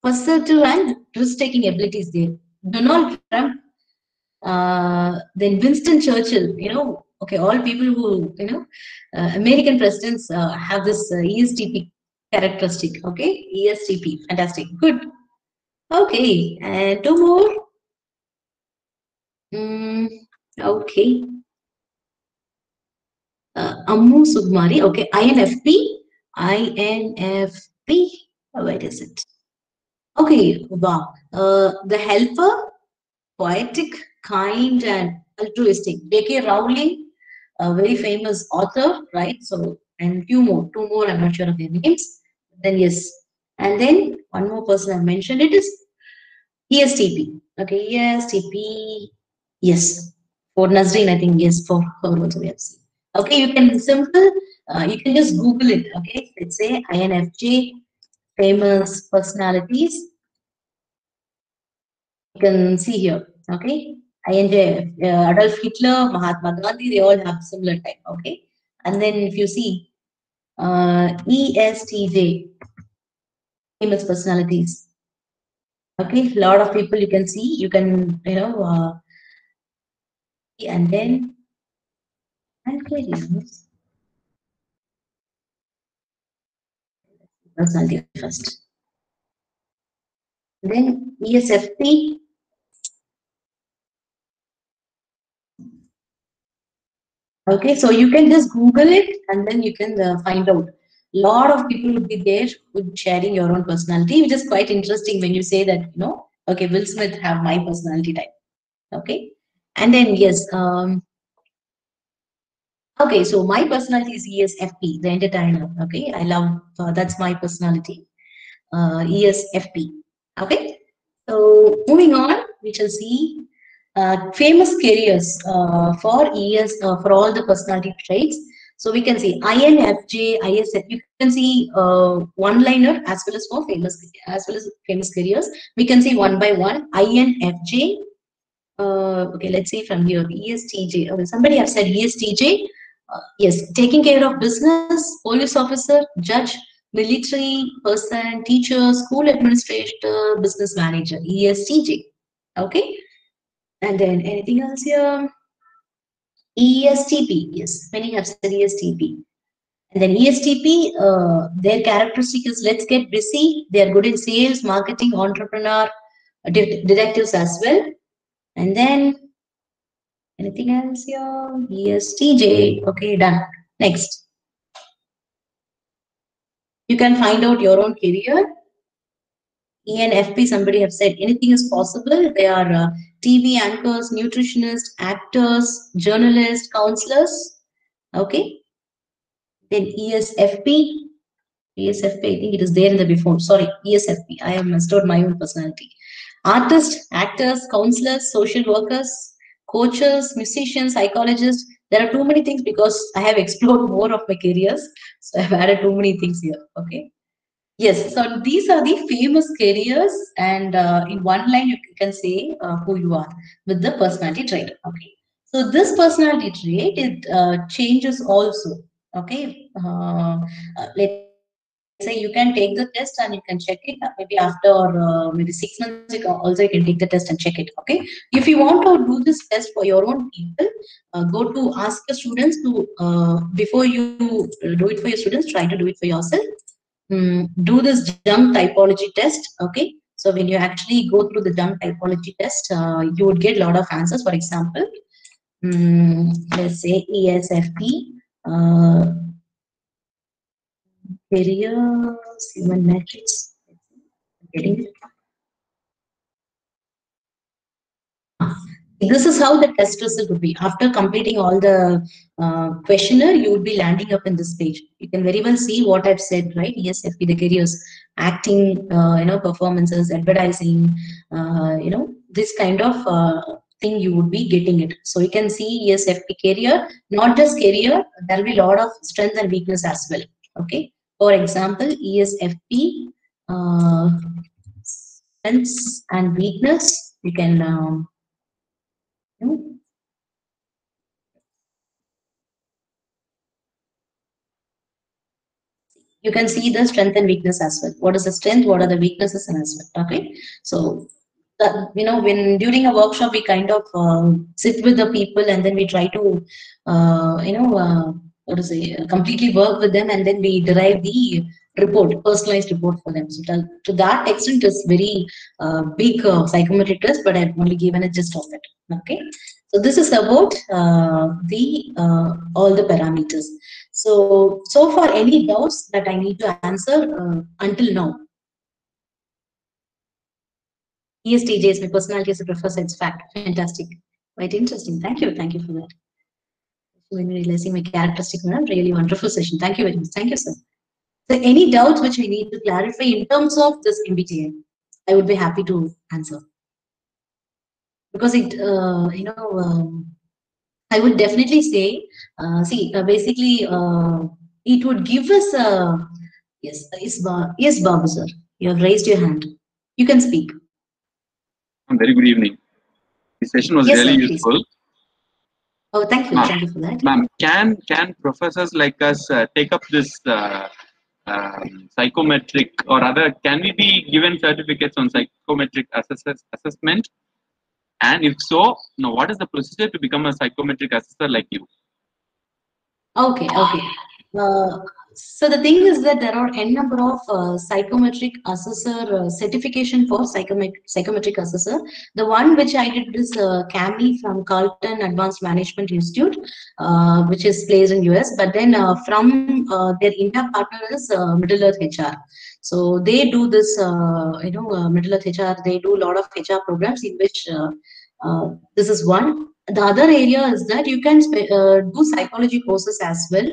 D: assertive, and risk-taking abilities there. Donald Trump, uh, then Winston Churchill, you know, okay, all people who, you know, uh, American presidents uh, have this uh, ESTP characteristic, okay, ESTP, fantastic, good. Okay, and two more. Mm, okay. Uh, Ammu Sugmari, okay, INFP, INFP, where is it? Okay, wow. Uh, the helper, poetic, kind, and altruistic. J.K. Rowling, a very famous author, right? So, and few more, two more, I'm not sure of their names. Then, yes. And then one more person I mentioned it is ESTP. Okay, ESTP, yes. For Nazreen, I think, yes, for her also we have seen. Okay, you can simple, uh, you can just Google it. Okay, let's say INFJ, famous personalities. You can see here. Okay, INJ, uh, Adolf Hitler, Mahatma Gandhi, they all have similar type. Okay, and then if you see uh, ESTJ, famous personalities. Okay, a lot of people you can see, you can, you know, uh, and then Aquarius. Personality first. Then ESFP. Okay, so you can just Google it and then you can uh, find out. A lot of people would be there with sharing your own personality, which is quite interesting when you say that, you know, okay, Will Smith have my personality type. Okay. And then, yes, um, okay, so my personality is ESFP, the entertainer. Okay, I love uh, that's my personality, uh, ESFP. Okay, so moving on, we shall see uh, famous careers uh, for ES uh, for all the personality traits. So we can see INFJ, ISF. You can see uh, one-liner as well as for famous as well as famous careers. We can see one by one. INFJ. Uh, okay, let's see from here. ESTJ. Okay, somebody have said ESTJ. Uh, yes, taking care of business, police officer, judge, military person, teacher, school administrator, business manager. ESTJ. Okay. And then anything else here? ESTP, yes, many have said ESTP. And then ESTP, uh, their characteristic is let's get busy. They are good in sales, marketing, entrepreneur, de detectives as well. And then anything else here? ESTJ, okay, done. Next. You can find out your own career. ENFP, somebody have said anything is possible. They are uh, TV anchors, nutritionists, actors, journalists, counselors. Okay. Then ESFP. ESFP, I think it is there in the before. Sorry, ESFP. I have mastered my own personality. Artists, actors, counselors, social workers, coaches, musicians, psychologists. There are too many things because I have explored more of my careers. So I've added too many things here. Okay. Yes, so these are the famous careers, and uh, in one line you can say uh, who you are with the personality trait. Okay, so this personality trait it uh, changes also. Okay, uh, let's say you can take the test and you can check it uh, maybe after uh, maybe six months. You can also you can take the test and check it. Okay, if you want to do this test for your own people, go to ask your students to before you do it for your students, try to do it for yourself mm, do this Jung typology test okay so when you actually go through the Jung typology test uh, you would get a lot of answers for example mm, let's say esfp uh, careers human metrics getting it. This is how the test result would be. After completing all the uh, questionnaire, you would be landing up in this page. You can very well see what I've said, right? ESFP, the careers, acting, uh, you know, performances, advertising, uh, you know, this kind of uh, thing you would be getting it. So you can see ESFP career, not just career, there will be a lot of strength and weakness as well. Okay. For example, ESFP, uh, strengths and weakness, you can um, you can see the strength and weakness as well. What is the strength? What are the weaknesses and as well? Okay. So you know when during a workshop we kind of uh, sit with the people and then we try to uh, you know uh, what to say completely work with them and then we derive the report personalized report for them so to, to that extent is very uh, big uh, psychometric test but i've only given a gist of it okay so this is about uh, the uh, all the parameters so so far any doubts that i need to answer uh, until now ESTJ is my personality as a professor. It's fact. Fantastic. Quite interesting. Thank you. Thank you for that. When realizing my characteristic, really wonderful session. Thank you very much. Thank you, sir. So any doubts which we need to clarify in terms of this MBTI, I would be happy to answer. Because it, uh, you know, um, I would definitely say, uh, see, uh, basically, uh, it would give us a, yes, yes, Ba- yes, Babu, sir. You have raised your hand. You can speak.
I: Very good evening. The session was
D: Yes,
I: really
D: sir, please.
I: useful.
D: Oh, thank you. Thank you for that.
I: Ma'am, can can professors like us uh, take up this uh, um, psychometric or other? Can we be given certificates on psychometric assessors, assessment? And if so, no, what is the procedure to become a psychometric assessor like you?
D: Okay, okay. So the thing is that there are n number of uh, psychometric assessor uh, certification for psychometric psychometric assessor. The one which I did is uh, CAMI from Carlton Advanced Management Institute, uh, which is placed in US. But then uh, from uh, their India partner is Middle Earth HR. So they do this, you know, Middle Earth HR. They do a lot of HR programs in which this is one. The other area is that you can uh, do psychology courses as well.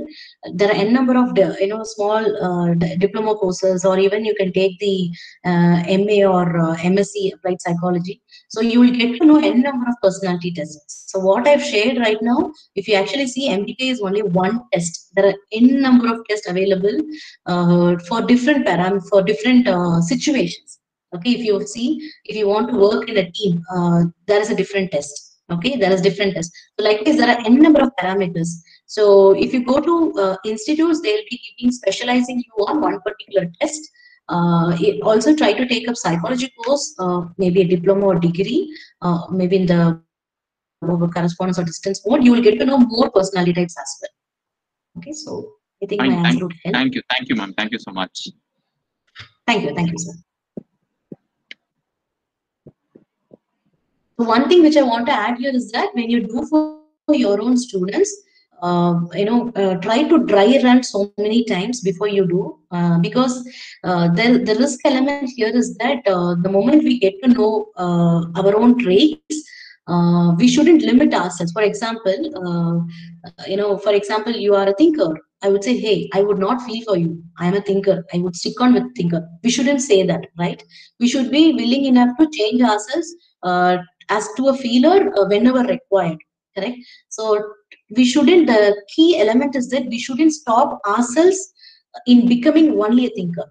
D: There are n number of you know small uh, diploma courses or even you can take the uh, ma or uh, msc applied psychology. So you will get to know n number of personality tests. So what i've shared right now if you actually see mbti is only one test. There are n number of tests available uh, for different param for different uh, situations. Okay if you see if you want to work in a team there is a different test okay there is different tests so likewise there are n number of parameters so if you go to uh, institutes, they'll be giving specializing you on one particular test. Uh, also try to take up psychology course, uh, maybe a diploma or degree, uh, maybe in the over correspondence or distance mode. You will get to know more personality types as well. Okay, so I think
I: Fine,
D: my
I: thank,
D: answer would help.
I: thank you, thank you, ma'am. Thank you so much.
D: Thank you, thank you, sir. One thing which I want to add here is that when you do for your own students, uh, you know, uh, try to dry run so many times before you do, uh, because uh, the the risk element here is that uh, the moment we get to know uh, our own traits, we shouldn't limit ourselves. For example, you know, for example, you are a thinker. I would say, hey, I would not feel for you. I am a thinker. I would stick on with thinker. We shouldn't say that, right? We should be willing enough to change ourselves uh, as to a feeler uh, whenever required. Correct. So we shouldn't. The key element is that we shouldn't stop ourselves in becoming only a thinker.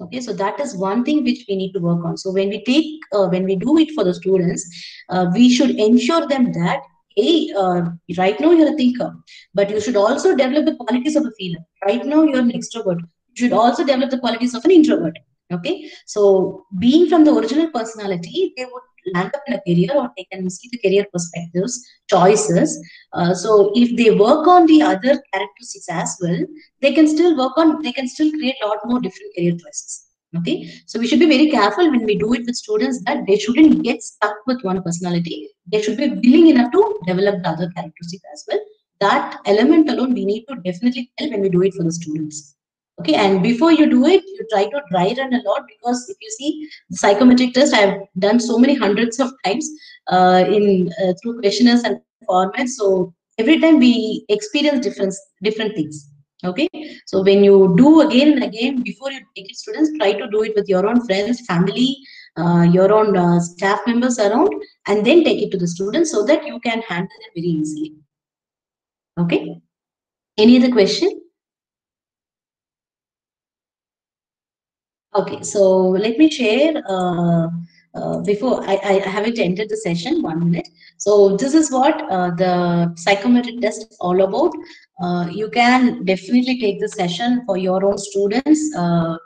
D: Okay, so that is one thing which we need to work on. So when we take, uh, when we do it for the students, uh, we should ensure them that hey, uh, right now you're a thinker, but you should also develop the qualities of a feeler. Right now you're an extrovert. You should also develop the qualities of an introvert. Okay, so being from the original personality, they would land up in a career or they can see the career perspectives, choices. Uh, so if they work on the other characteristics as well, they can still work on, they can still create a lot more different career choices. Okay, so we should be very careful when we do it with students that they shouldn't get stuck with one personality. They should be willing enough to develop the other characteristics as well. That element alone we need to definitely tell when we do it for the students. Okay, and before you do it, you try to dry run a lot because if you see the psychometric test, I've done so many hundreds of times. uh, in uh, through questionnaires and formats. So every time we experience different different things. Okay, so when you do again and again before you take it, students try to do it with your own friends, family, uh, your own uh, staff members around, and then take it to the students so that you can handle it very easily. Okay. Any other question? Okay, so let me share uh, uh, before I, I haven't entered the session, one minute. So this is what uh, the psychometric test is all about. Uh, you can definitely take the session for your own students. Uh,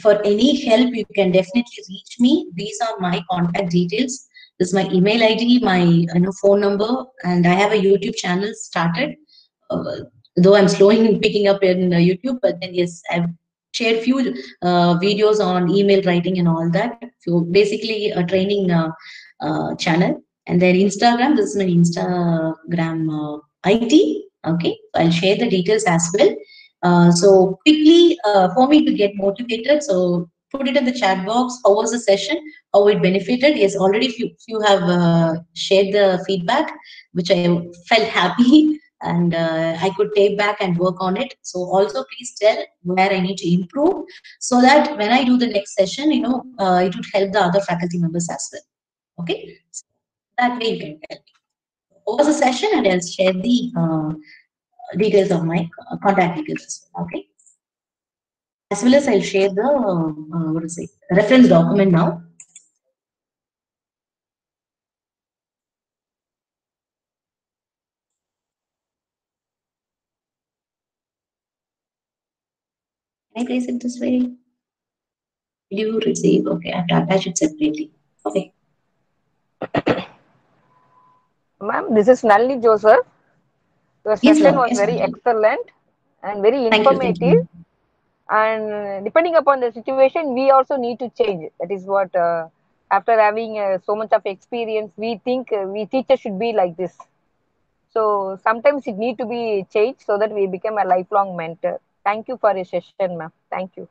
D: for any help, you can definitely reach me. These are my contact details. This is my email ID, my you know, phone number, and I have a YouTube channel started. Uh, though I'm slowing in picking up in YouTube, but then yes, I've shared few uh, videos on email writing and all that. So basically a training uh, uh, channel. And then Instagram, this is my Instagram uh, IT. Okay, I'll share the details as well. Uh, so quickly uh, for me to get motivated, so put it in the chat box. How was the session? How it benefited? Yes, already few, few have shared the feedback, which I felt happy and uh, I could take back and work on it. So also please tell where I need to improve so that when I do the next session, you know, uh, it would help the other faculty members as well. Okay, so that way you can tell me. Was the session and I'll share the uh, details of my contact details well. Okay. As well as I'll share the, uh, what is it, reference document now. I place it this way? You receive, okay, I have to attach it separately. Okay.
F: Ma'am, this is Nalini Joseph. Your
D: Yes,
F: session was
D: Yes,
F: very excellent and very
D: Thank you, thank
F: informative.
D: you.
F: And depending upon the situation, we also need to change. That is what, uh, after having uh, so much of experience, we think uh, we teachers should be like this. So sometimes it need to be changed so that we become a lifelong mentor. Thank you for your session, ma'am. Thank you.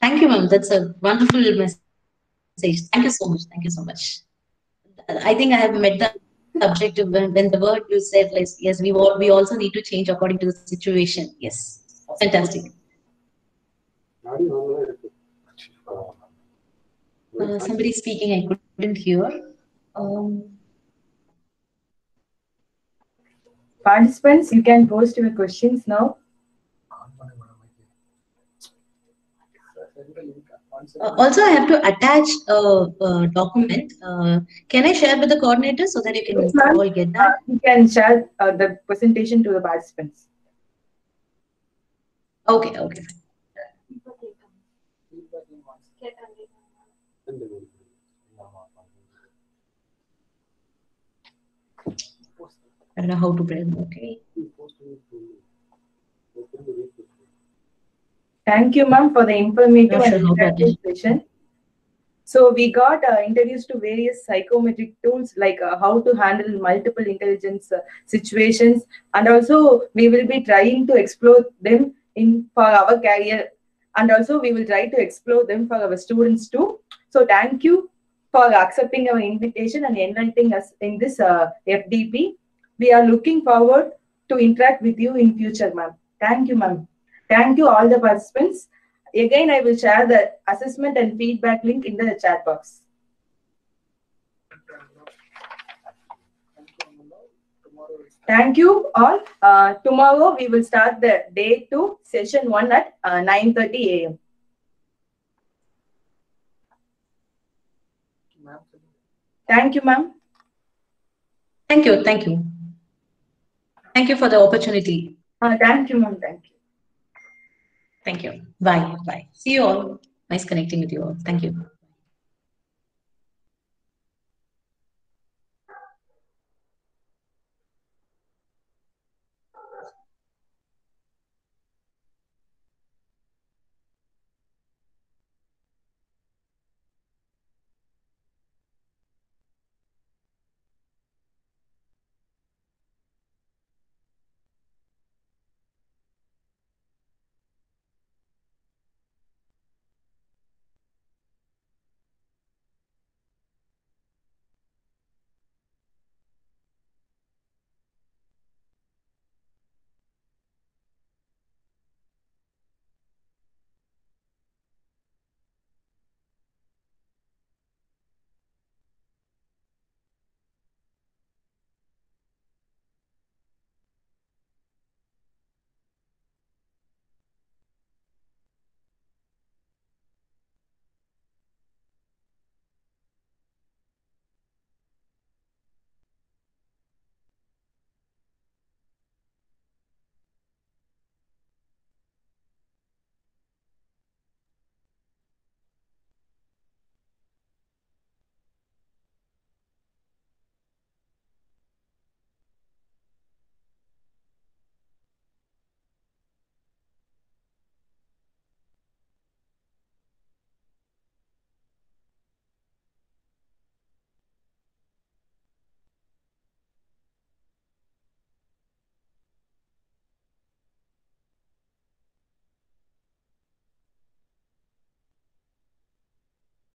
D: Thank you, ma'am. That's a wonderful message. Thank you so much. Thank you so much. I think I have met the objective when, when the word you said, like, yes, we all, we also need to change according to the situation. Yes. Fantastic. Uh, somebody speaking, I couldn't hear. Um,
A: Participants, you can post your questions now.
D: Uh, also, I have to attach a, a document. Uh, can I share with the coordinator so that you can
A: Yes,
D: all get
A: Uh,
D: that?
A: You can share uh, the presentation to the participants.
D: Okay, okay. I don't know how to present. Okay.
A: Thank you, ma'am, for the informative
D: Not
A: and interactive session. So we got uh, introduced to various psychometric tools like uh, how to handle multiple intelligence uh, situations, and also we will be trying to explore them in for our career, and also we will try to explore them for our students too. So thank you for accepting our invitation and enlightening us in this uh, FDP. We are looking forward to interact with you in future, ma'am. Thank you, ma'am. Thank you all the participants. Again, I will share the assessment and feedback link in the chat box. Thank you all. Uh, tomorrow we will start the day two, session one at uh, 9.30 a.m. Thank you, ma'am.
D: Thank you. Thank you. Thank you for the opportunity.
A: Uh, thank you, ma'am. Thank you.
D: Thank you. Bye. Bye. See you all. Nice connecting with you all. Thank you.